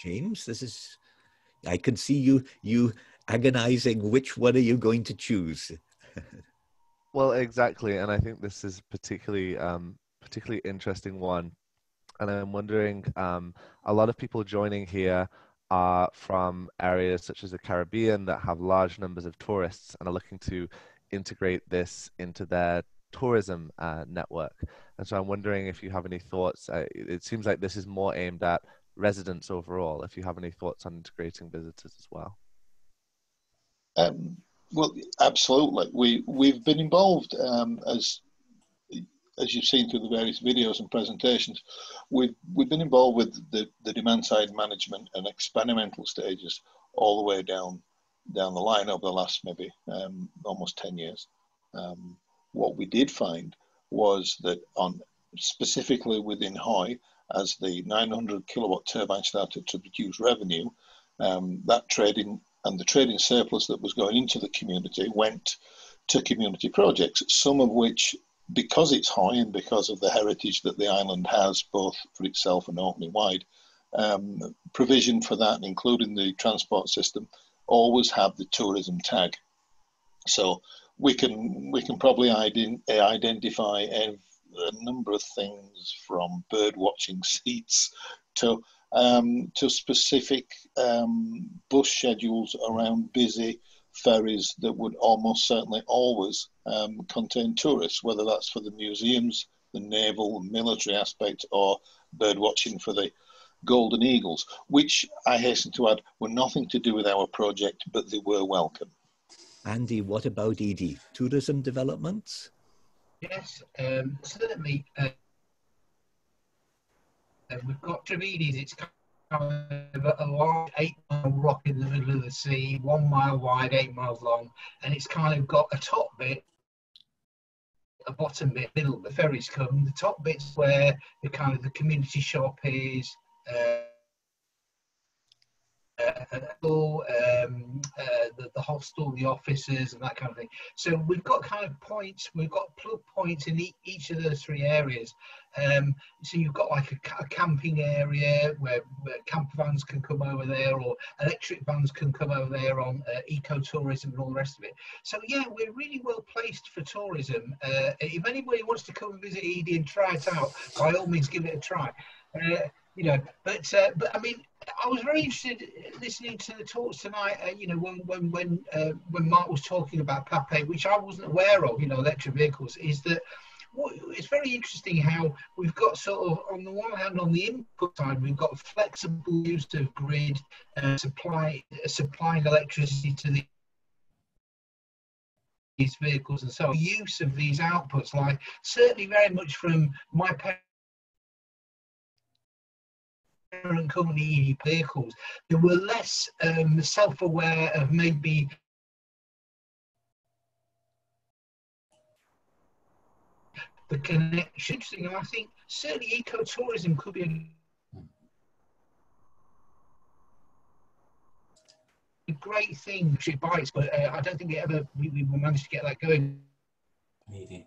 James, this is I can see you you agonizing which one are you going to choose? well, exactly, and I think this is particularly um, particularly interesting one. And I'm wondering, um, a lot of people joining here are from areas such as the Caribbean that have large numbers of tourists and are looking to integrate this into their tourism uh, network. And so I'm wondering if you have any thoughts. Uh, it seems like this is more aimed at residents overall. If you have any thoughts on integrating visitors as well. Um, well, absolutely. We we've been involved um, as as you've seen through the various videos and presentations. We've we've been involved with the, the demand side management and experimental stages all the way down down the line over the last maybe um, almost ten years. Um, what we did find was that on specifically within Hoy, as the 900 kilowatt turbine started to produce revenue, um, that trading and the trading surplus that was going into the community went to community projects, some of which, because it's Hoy and because of the heritage that the island has, both for itself and Orkney wide, um, provision for that, including the transport system, always have the tourism tag. So we can we can probably ident- identify a, a number of things from bird watching seats to um, to specific um, bus schedules around busy ferries that would almost certainly always um, contain tourists, whether that's for the museums, the naval, military aspect, or bird watching for the golden eagles, which I hasten to add were nothing to do with our project, but they were welcome. Andy, what about Eday? Tourism developments? Yes, um, certainly. Uh, we've got Trevini's, it's kind of a large eight mile rock in the middle of the sea, one mile wide, eight miles long, and it's kind of got a top bit, a bottom bit, middle, the ferries come. The top bit's where the kind of the community shop is. Uh, uh, um, uh, the, the hostel, the offices, and that kind of thing. So we've got kind of points, we've got plug points in e- each of those three areas. Um, so you've got like a, a camping area where, where, camper vans can come over there, or electric vans can come over there on uh, ecotourism and all the rest of it. So yeah, we're really well placed for tourism. Uh, if anybody wants to come and visit Eday and try it out, by all means, give it a try. Uh, you know, but uh, but I mean, I was very interested listening to the talks tonight. Uh, you know, when when when uh, when Mark was talking about Papay, which I wasn't aware of. You know, electric vehicles, is that it's very interesting how we've got sort of on the one hand on the input side we've got flexible use of grid uh, supply uh, supplying electricity to the these vehicles and so on. use of these outputs like certainly very much from my parents current company vehicles, they were less um, self-aware of maybe the connection. And I think certainly ecotourism could be a great thing. She bites, but uh, I don't think it ever we, we managed to get that going. Maybe.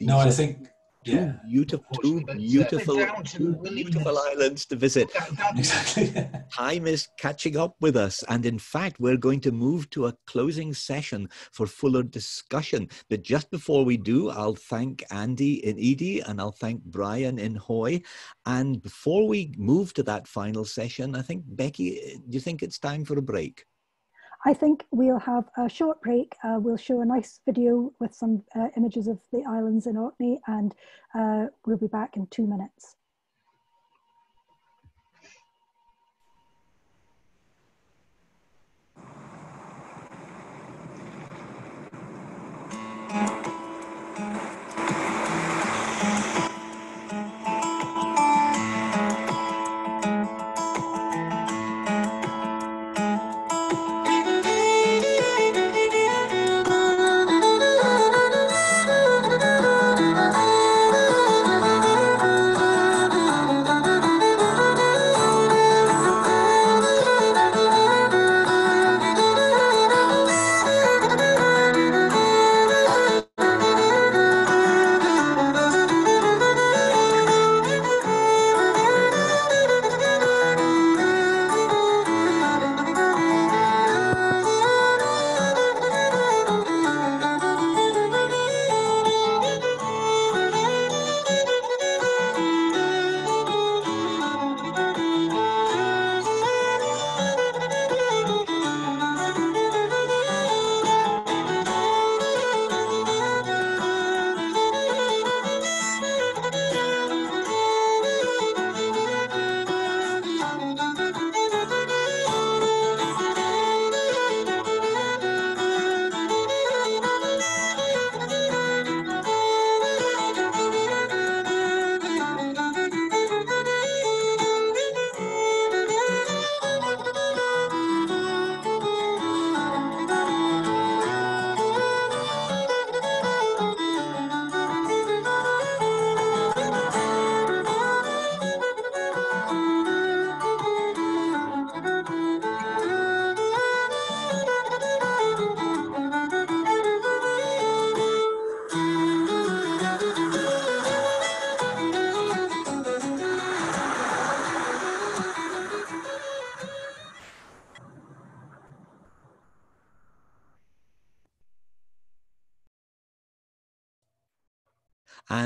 No, I think yeah. beautiful, two beautiful, two beautiful islands to visit. Exactly. Time is catching up with us, and in fact, we're going to move to a closing session for fuller discussion. But just before we do, I'll thank Andy in Eday and I'll thank Brian in Hoy. And before we move to that final session, I think Becky, do you think it's time for a break? I think we'll have a short break. Uh, we'll show a nice video with some uh, images of the islands in Orkney and uh, we'll be back in two minutes.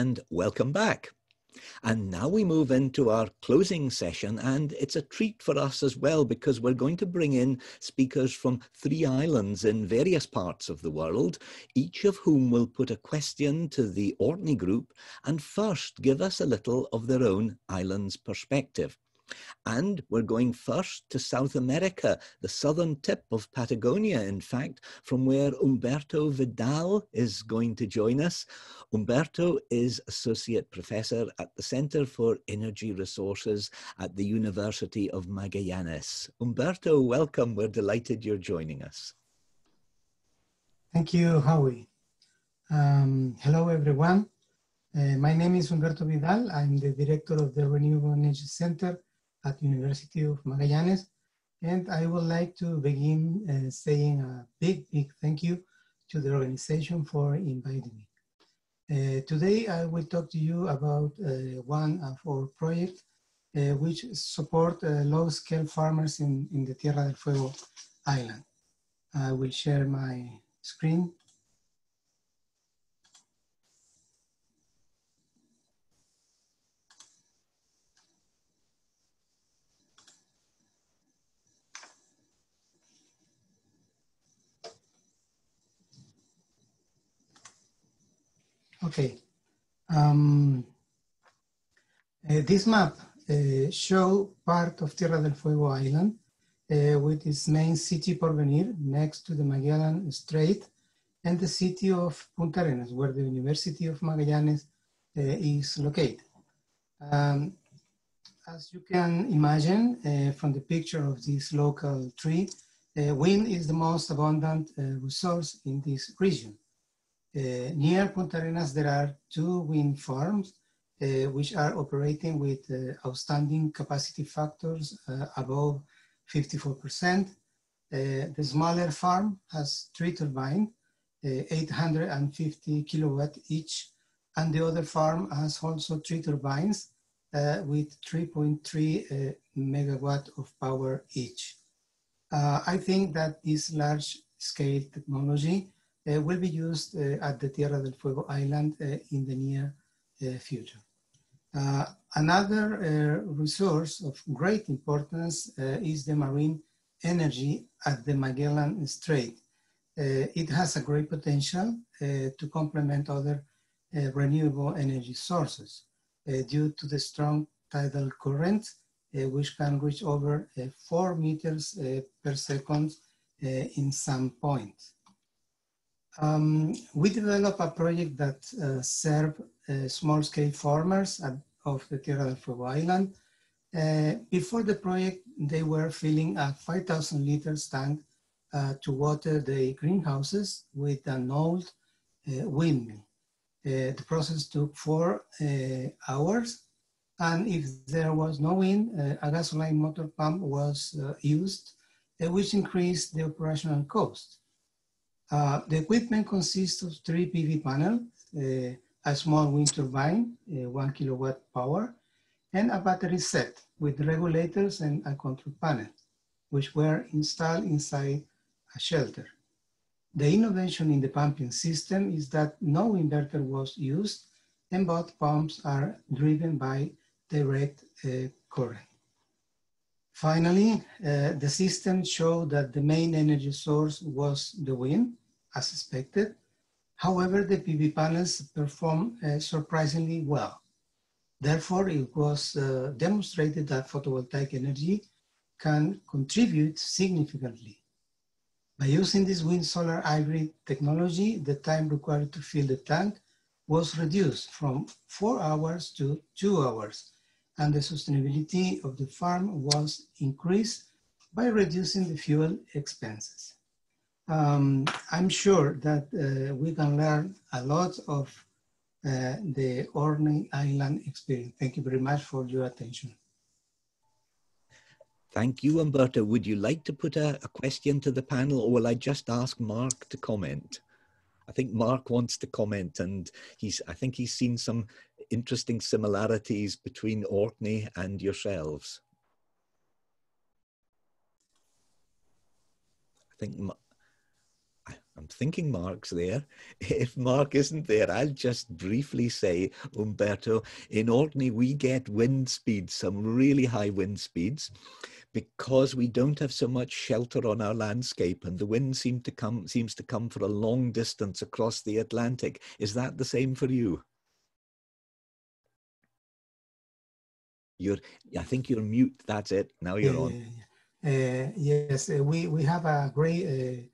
And welcome back. And now we move into our closing session, and it's a treat for us as well because we're going to bring in speakers from three islands in various parts of the world, each of whom will put a question to the Orkney group and first give us a little of their own island's perspective. And we're going first to South America, the southern tip of Patagonia, in fact, from where Umberto Vidal is going to join us. Umberto is Associate Professor at the Center for Energy Resources at the University of Magallanes. Umberto, welcome. We're delighted you're joining us. Thank you, Howie. Um, hello, everyone. Uh, my name is Umberto Vidal. I'm the director of the Renewable Energy Center at University of Magallanes. And I would like to begin uh, saying a big, big thank you to the organization for inviting me. Uh, today, I will talk to you about uh, one of our projects uh, which support uh, low-scale farmers in, in the Tierra del Fuego island. I will share my screen. Okay. Um, uh, this map uh, show part of Tierra del Fuego Island uh, with its main city Porvenir next to the Magellan Strait and the city of Punta Arenas where the University of Magallanes uh, is located. Um, as you can imagine uh, from the picture of this local tree, uh, wind is the most abundant resource in this region. Uh, near Punta Arenas, there are two wind farms uh, which are operating with uh, outstanding capacity factors above 54%. the smaller farm has three turbines, 850 kilowatt each, and the other farm has also three turbines uh, with 3.3 uh, megawatt of power each. Uh, I think that this large scale technology will be used uh, at the Tierra del Fuego island uh, in the near future. another resource of great importance is the marine energy at the Magellan Strait. Uh, it has a great potential uh, to complement other uh, renewable energy sources due to the strong tidal current, which can reach over four meters per second in some points. Um, we developed a project that uh, served uh, small-scale farmers at, of the Tierra del Fuego island. Uh, before the project, they were filling a 5,000 liters tank uh, to water the greenhouses with an old uh, windmill. Uh, the process took four hours, and if there was no wind, a gasoline motor pump was used, which increased the operational cost. Uh, the equipment consists of three PV panels, uh, a small wind turbine, uh, one kilowatt power, and a battery set with regulators and a control panel, which were installed inside a shelter. The innovation in the pumping system is that no inverter was used and both pumps are driven by direct uh, current. Finally, uh, the system showed that the main energy source was the wind, as expected. However, the PV panels performed uh, surprisingly well. Therefore, it was uh, demonstrated that photovoltaic energy can contribute significantly by using this wind solar hybrid technology, the time required to fill the tank was reduced from four hours to two hours, and the sustainability of the farm was increased by reducing the fuel expenses. Um, I'm sure that uh, we can learn a lot of uh, the Orkney Island experience. Thank you very much for your attention. Thank you, Umberto. Would you like to put a, a, question to the panel or will I just ask Mark to comment? I think Mark wants to comment and he's, I think he's seen some interesting similarities between Orkney and yourselves. I think I'm thinking Mark's there. If Mark isn't there, I'll just briefly say, Umberto, in Orkney we get wind speeds, some really high wind speeds because we don't have so much shelter on our landscape and the wind seem to come, seems to come for a long distance across the Atlantic. Is that the same for you? You're, I think you're mute. That's it. Now you're uh, on. Uh, yes, uh, we, we have a great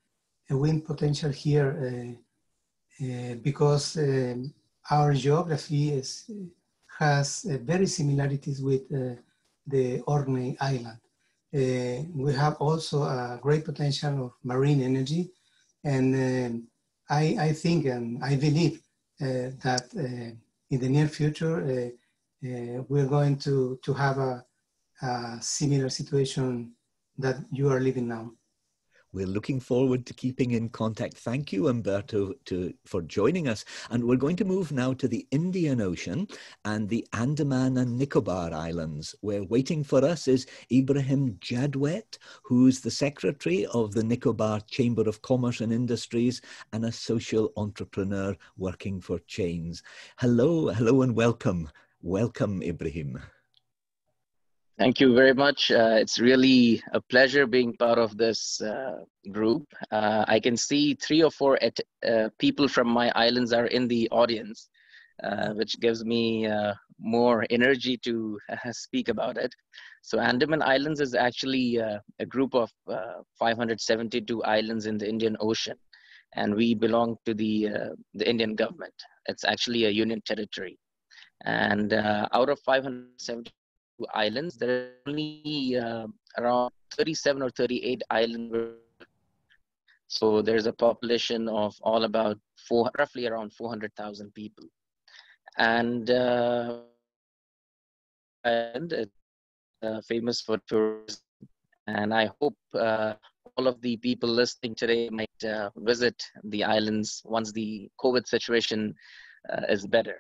uh, wind potential here uh, uh, because um, our geography is, has very similarities with the Orkney Island. Uh, we have also a great potential of marine energy. And uh, I, I, think and I believe uh, that in the near future, we're going to, to have a, a similar situation that you are living now. We're looking forward to keeping in contact. Thank you, Umberto, to, for joining us. And we're going to move now to the Indian Ocean and the Andaman and Nicobar Islands, where waiting for us is Ibrahim Jadwet, who's the secretary of the Nicobar Chamber of Commerce and Industries and a social entrepreneur working for Chains. Hello, hello, and welcome. Welcome, Ibrahim. Thank you very much. Uh, it's really a pleasure being part of this uh, group. Uh, I can see three or four et- uh, people from my islands are in the audience, uh, which gives me uh, more energy to speak about it. So, Andaman Islands is actually a group of 572 islands in the Indian Ocean, and we belong to the the Indian government. It's actually a union territory, and out of 570 islands. There are only uh, around 37 or 38 islands. So there's a population of all about four, roughly around 400,000 people. And, uh, and it's uh, famous for tourism. And I hope uh, all of the people listening today might uh, visit the islands once the COVID situation uh, is better.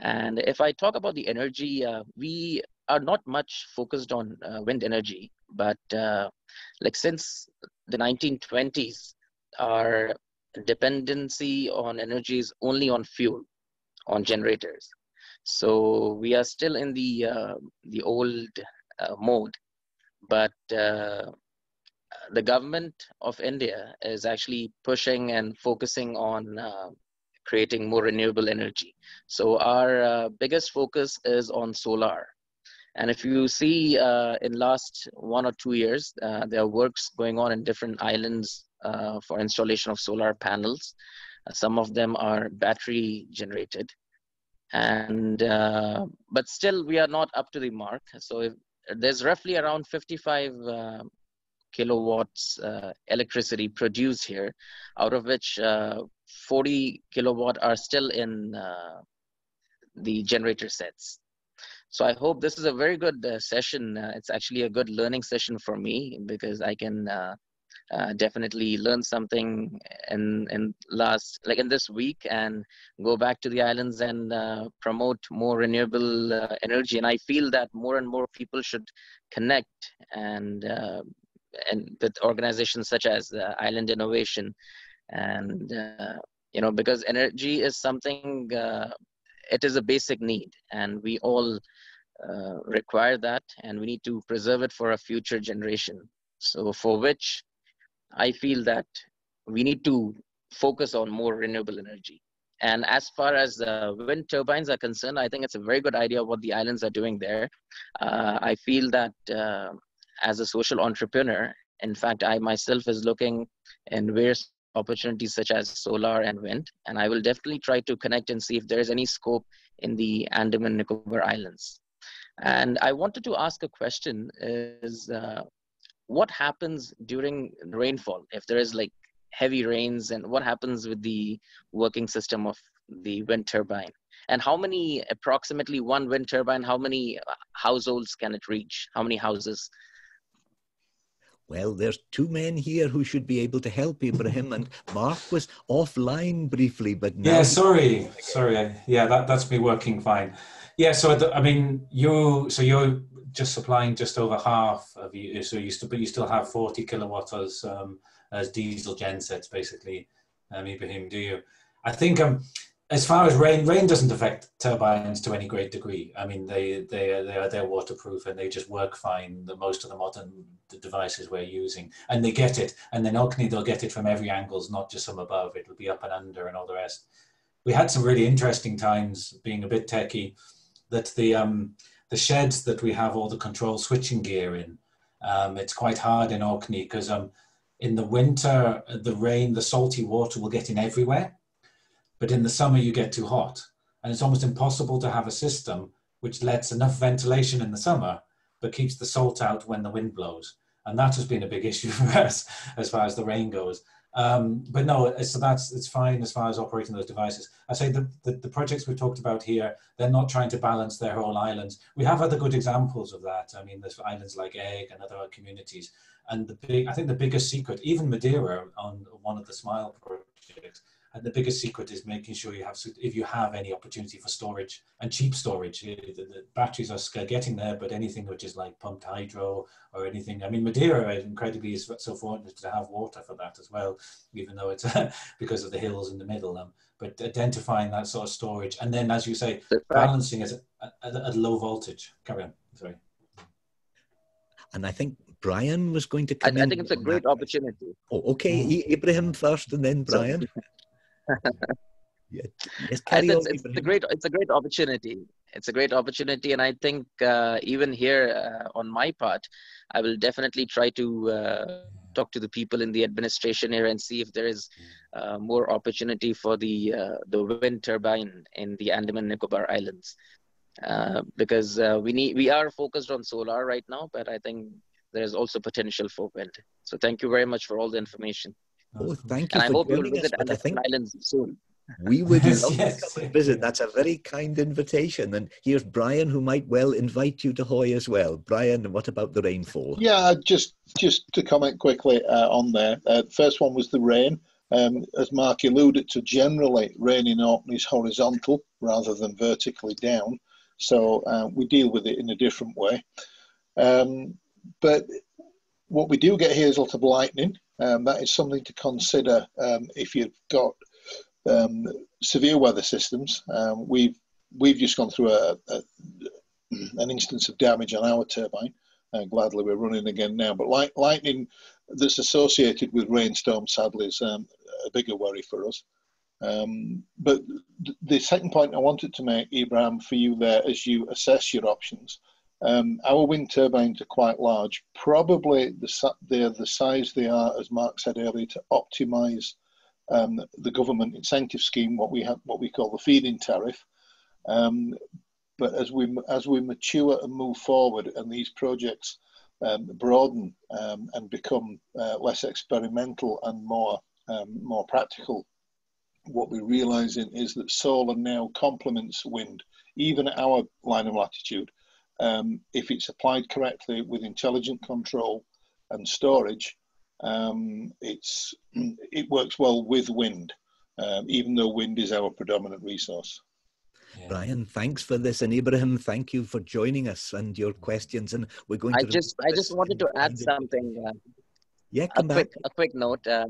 And if I talk about the energy, uh, we are not much focused on uh, wind energy, but uh, like since the 1920s, our dependency on energy is only on fuel, on generators. So we are still in the uh, the old mode, but the government of India is actually pushing and focusing on uh, creating more renewable energy. So our uh, biggest focus is on solar. And if you see uh, in last one or two years, uh, there are works going on in different islands uh, for installation of solar panels. Uh, some of them are battery generated. And, uh, but still we are not up to the mark. So if, there's roughly around 55 kilowatts electricity produced here, out of which 40 kilowatt are still in the generator sets. So I hope this is a very good uh, session. Uh, it's actually a good learning session for me because I can uh, uh definitely learn something in in last like in this week and go back to the islands and uh, promote more renewable uh, energy. And I feel that more and more people should connect and and with organizations such as Island Innovation and you know because energy is something it is a basic need and we all uh, require that and we need to preserve it for a future generation so for which i feel that we need to focus on more renewable energy and as far as uh, wind turbines are concerned i think it's a very good idea what the islands are doing there uh, i feel that uh, as a social entrepreneur in fact i myself is looking in various opportunities such as solar and wind. And I will definitely try to connect and see if there is any scope in the Andaman Nicobar Islands. And I wanted to ask a question is uh, what happens during rainfall if there is like heavy rains and what happens with the working system of the wind turbine? And how many, approximately one wind turbine, how many uh, households can it reach? How many houses? Well, there's two men here who should be able to help Ibrahim, and Mark was offline briefly, but now yeah, sorry, sorry, yeah, that that's me working fine. Yeah, so I mean, you so you're just supplying just over half of you, so you still but you still have 40 kilowatt as um, as diesel gensets basically, um, Ibrahim. Do you? I think um as far as rain, rain doesn't affect turbines to any great degree. I mean, they they they are they're waterproof and they just work fine. The most of the modern devices we're using, and they get it. And then Orkney, they'll get it from every angles, not just from above. It'll be up and under and all the rest. We had some really interesting times being a bit techie. That the um, the sheds that we have all the control switching gear in, um, it's quite hard in Orkney because um, in the winter the rain, the salty water will get in everywhere but in the summer you get too hot. And it's almost impossible to have a system which lets enough ventilation in the summer, but keeps the salt out when the wind blows. And that has been a big issue for us as far as the rain goes. Um, but no, so that's it's fine as far as operating those devices. I say the, the, the projects we've talked about here, they're not trying to balance their whole islands. We have other good examples of that. I mean, there's islands like Eigg and other communities. And the big, I think the biggest secret, even Madeira on one of the SMILE projects, and the biggest secret is making sure you have, if you have any opportunity for storage and cheap storage, the, the batteries are getting there, but anything which is like pumped hydro or anything. I mean, Madeira is incredibly is so fortunate to have water for that as well, even though it's because of the hills in the middle. Um, but identifying that sort of storage, and then, as you say, balancing it at, at, at low voltage. Carry on. Sorry. And I think Brian was going to come I, I think it's a great opportunity. Oh, okay. Ibrahim first and then Brian. Yes, carry it's, it's, a great it's a great opportunity. It's a great opportunity, and I think uh, even here uh, on my part, I will definitely try to uh, talk to the people in the administration here and see if there is uh, more opportunity for the uh, the wind turbine in the Andaman Nicobar Islands, uh, because we need we are focused on solar right now, but I think there is also potential for wind. So thank you very much for all the information. Oh, thank you and for I hope joining you'll visit us. I think Islands soon. we would love yes. to come and visit. That's a very kind invitation. And here's Brian, who might well invite you to Hoy as well. Brian, what about the rainfall? Yeah, just just to comment quickly uh, on there. Uh, first one was the rain. Um, as Mark alluded to, generally rain in Orkney is horizontal rather than vertically down. So uh, we deal with it in a different way. Um, but what we do get here is a lot of lightning. Um, that is something to consider um, if you've got um, severe weather systems. Um, we've we've just gone through a, a, an instance of damage on our turbine. Uh, gladly, we're running again now. But light, lightning that's associated with rainstorm, sadly, is um, a bigger worry for us. Um, but the second point I wanted to make, Ibrahim, for you there, as you assess your options, um, our wind turbines are quite large. Probably the, they're the size they are, as Mark said earlier, to optimise um, the government incentive scheme, what we have, what we call the feed-in tariff. Um, but as we as we mature and move forward, and these projects um, broaden um, and become uh, less experimental and more um, more practical, what we're realizing is that solar now complements wind, even at our line of latitude. Um, if it's applied correctly with intelligent control and storage, um, it's it works well with wind, um, even though wind is our predominant resource. Yeah. Brian, thanks for this, and Ibrahim, thank you for joining us and your questions. And we're going I to. just, I just wanted to add something. Uh, yeah, a quick, a quick note. Uh,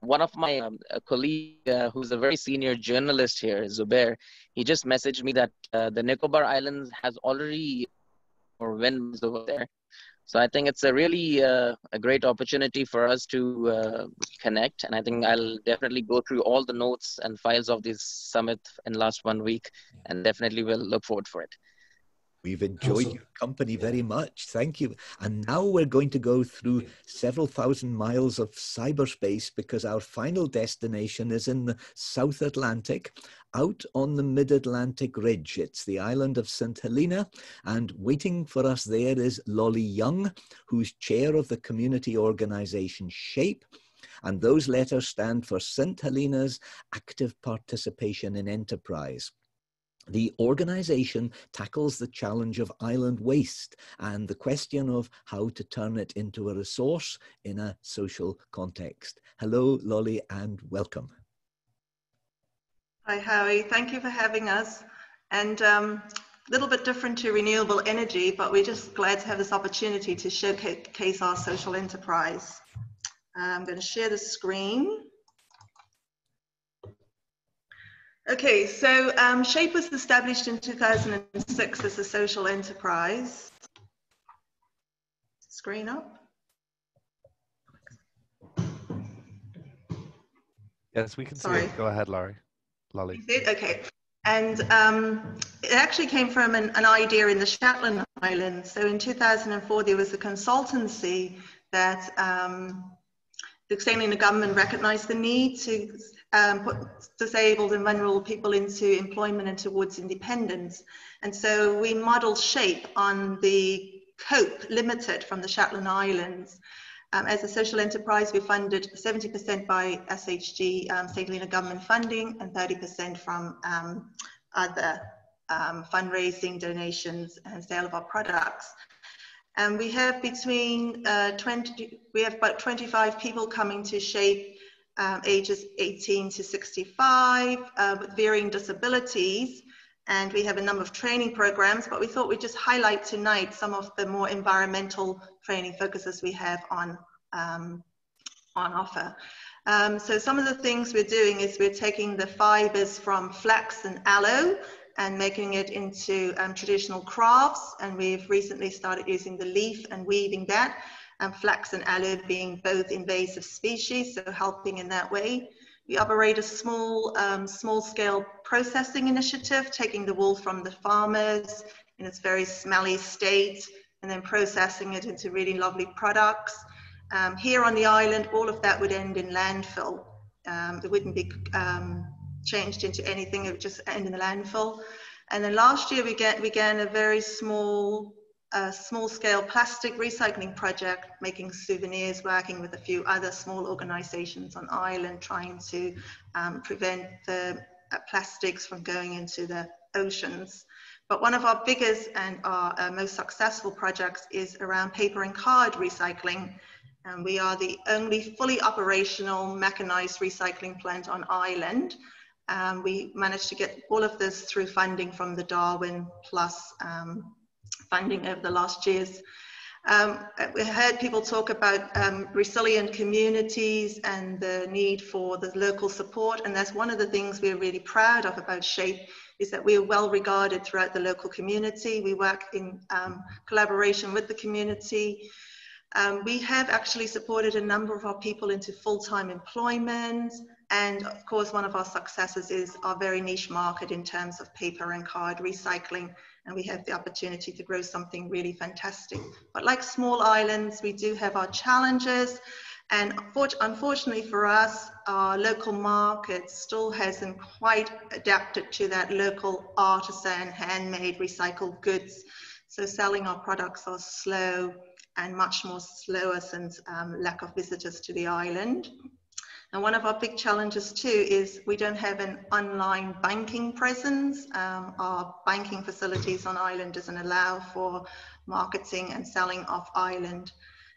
one of my um, colleague, uh, who's a very senior journalist here, Zubair, he just messaged me that uh, the Nicobar Islands has already or winds over there. So I think it's a really uh, a great opportunity for us to uh, connect, and I think I'll definitely go through all the notes and files of this summit in last one week, and definitely will look forward for it. We've enjoyed awesome. your company very much. Thank you. And now we're going to go through several thousand miles of cyberspace because our final destination is in the South Atlantic, out on the mid Atlantic ridge. It's the island of St. Helena. And waiting for us there is Lolly Young, who's chair of the community organization SHAPE. And those letters stand for St. Helena's Active Participation in Enterprise. The organization tackles the challenge of island waste and the question of how to turn it into a resource in a social context. Hello, Lolly, and welcome. Hi, Howie. Thank you for having us. And um, a little bit different to renewable energy, but we're just glad to have this opportunity to showcase our social enterprise. I'm going to share the screen. Okay, so um, SHAPE was established in 2006 as a social enterprise. Screen up. Yes, we can Sorry. see it. Go ahead, Laurie. Lolly. Okay. And um, it actually came from an, an, idea in the Shetland Islands. So in 2004, there was a consultancy that um, the Australian government recognized the need to um, put disabled and vulnerable people into employment and towards independence. And so we model SHAPE on the COPE Limited from the Shetland Islands. Um, as a social enterprise, we funded 70% by SHG, um, St. Helena government funding, and 30% from um, other um, fundraising, donations, and sale of our products. And we have between uh, 20, we have about 25 people coming to SHAPE um, ages 18 to 65 uh, with varying disabilities. And we have a number of training programs, but we thought we'd just highlight tonight some of the more environmental training focuses we have on, um, on offer. Um, so some of the things we're doing is we're taking the fibers from flax and aloe and making it into um, traditional crafts. And we've recently started using the leaf and weaving that and flax and aloe being both invasive species, so helping in that way. We operate a small, um, small scale processing initiative, taking the wool from the farmers in its very smelly state and then processing it into really lovely products. Um, here on the island, all of that would end in landfill. Um, it wouldn't be um, changed into anything, it would just end in the landfill. And then last year we get, began a very small a small scale plastic recycling project, making souvenirs, working with a few other small organizations on Ireland, trying to um, prevent the uh, plastics from going into the oceans. But one of our biggest and our uh, most successful projects is around paper and card recycling. And we are the only fully operational mechanized recycling plant on Ireland. Um, we managed to get all of this through funding from the Darwin Plus um, funding over the last years. Um, we heard people talk about um, resilient communities and the need for the local support, and that's one of the things we're really proud of about SHAPE is that we are well regarded throughout the local community. We work in um, collaboration with the community. Um, we have actually supported a number of our people into full-time employment. And of course, one of our successes is our very niche market in terms of paper and card recycling. And we have the opportunity to grow something really fantastic. But like small islands, we do have our challenges. And unfortunately for us, our local market still hasn't quite adapted to that local artisan, handmade, recycled goods. So selling our products are slow and much more slower since um, lack of visitors to the island. And one of our big challenges too is we don't have an online banking presence. Um, our banking facilities on island doesn't allow for marketing and selling off island.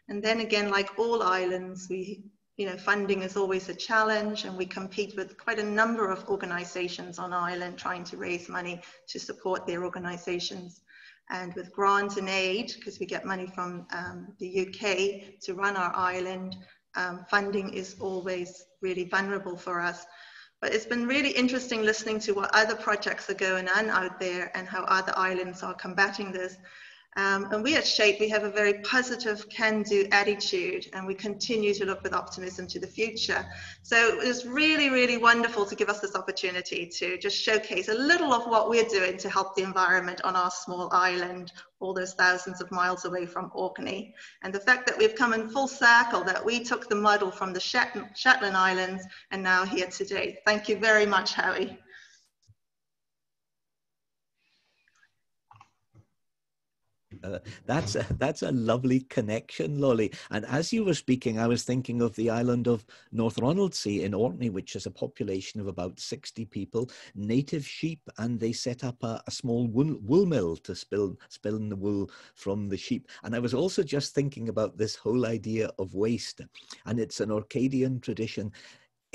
And then again, like all islands, we, you know, funding is always a challenge and we compete with quite a number of organizations on island trying to raise money to support their organizations. And with grant and aid, because we get money from um, the UK to run our island, um, funding is always really vulnerable for us. But it's been really interesting listening to what other projects are going on out there and how other islands are combating this. Um, and we at SHAPE, we have a very positive can-do attitude and we continue to look with optimism to the future. So it was really, really wonderful to give us this opportunity to just showcase a little of what we're doing to help the environment on our small island, all those thousands of miles away from Orkney. And the fact that we've come in full circle, that we took the model from the Shetland Islands and now here today. Thank you very much, Howie. Uh, that's a, that's a lovely connection, Lolly. And as you were speaking, I was thinking of the island of North Ronaldsay in Orkney, which has a population of about 60 people, native sheep, and they set up a, a small wool, wool, mill to spill, spill the wool from the sheep. And I was also just thinking about this whole idea of waste, and it's an Orcadian tradition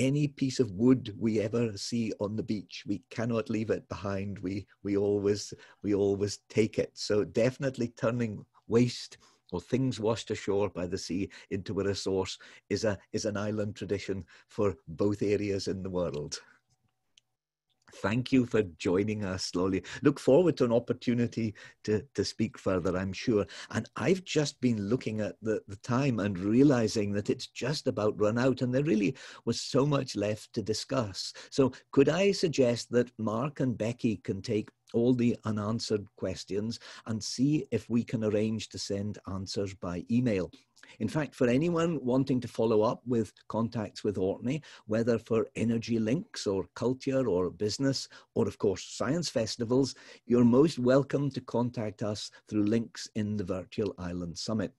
any piece of wood we ever see on the beach we cannot leave it behind. We we always we always take it. So definitely turning waste or things washed ashore by the sea into a resource is a is an island tradition for both areas in the world Thank you for joining us, Lolly. Look forward to an opportunity to, to speak further, I'm sure. And I've just been looking at the, the time and realizing that it's just about run out, and there really was so much left to discuss. So, could I suggest that Mark and Becky can take all the unanswered questions and see if we can arrange to send answers by email. In fact, for anyone wanting to follow up with contacts with Orkney, whether for energy links or culture or business, or of course science festivals, you're most welcome to contact us through links in the Virtual Island Summit.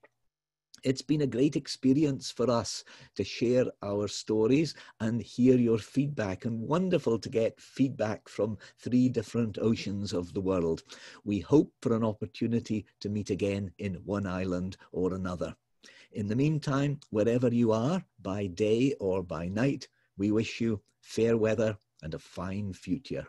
It's been a great experience for us to share our stories and hear your feedback, and wonderful to get feedback from three different oceans of the world. We hope for an opportunity to meet again in one island or another. In the meantime, wherever you are, by day or by night, we wish you fair weather and a fine future.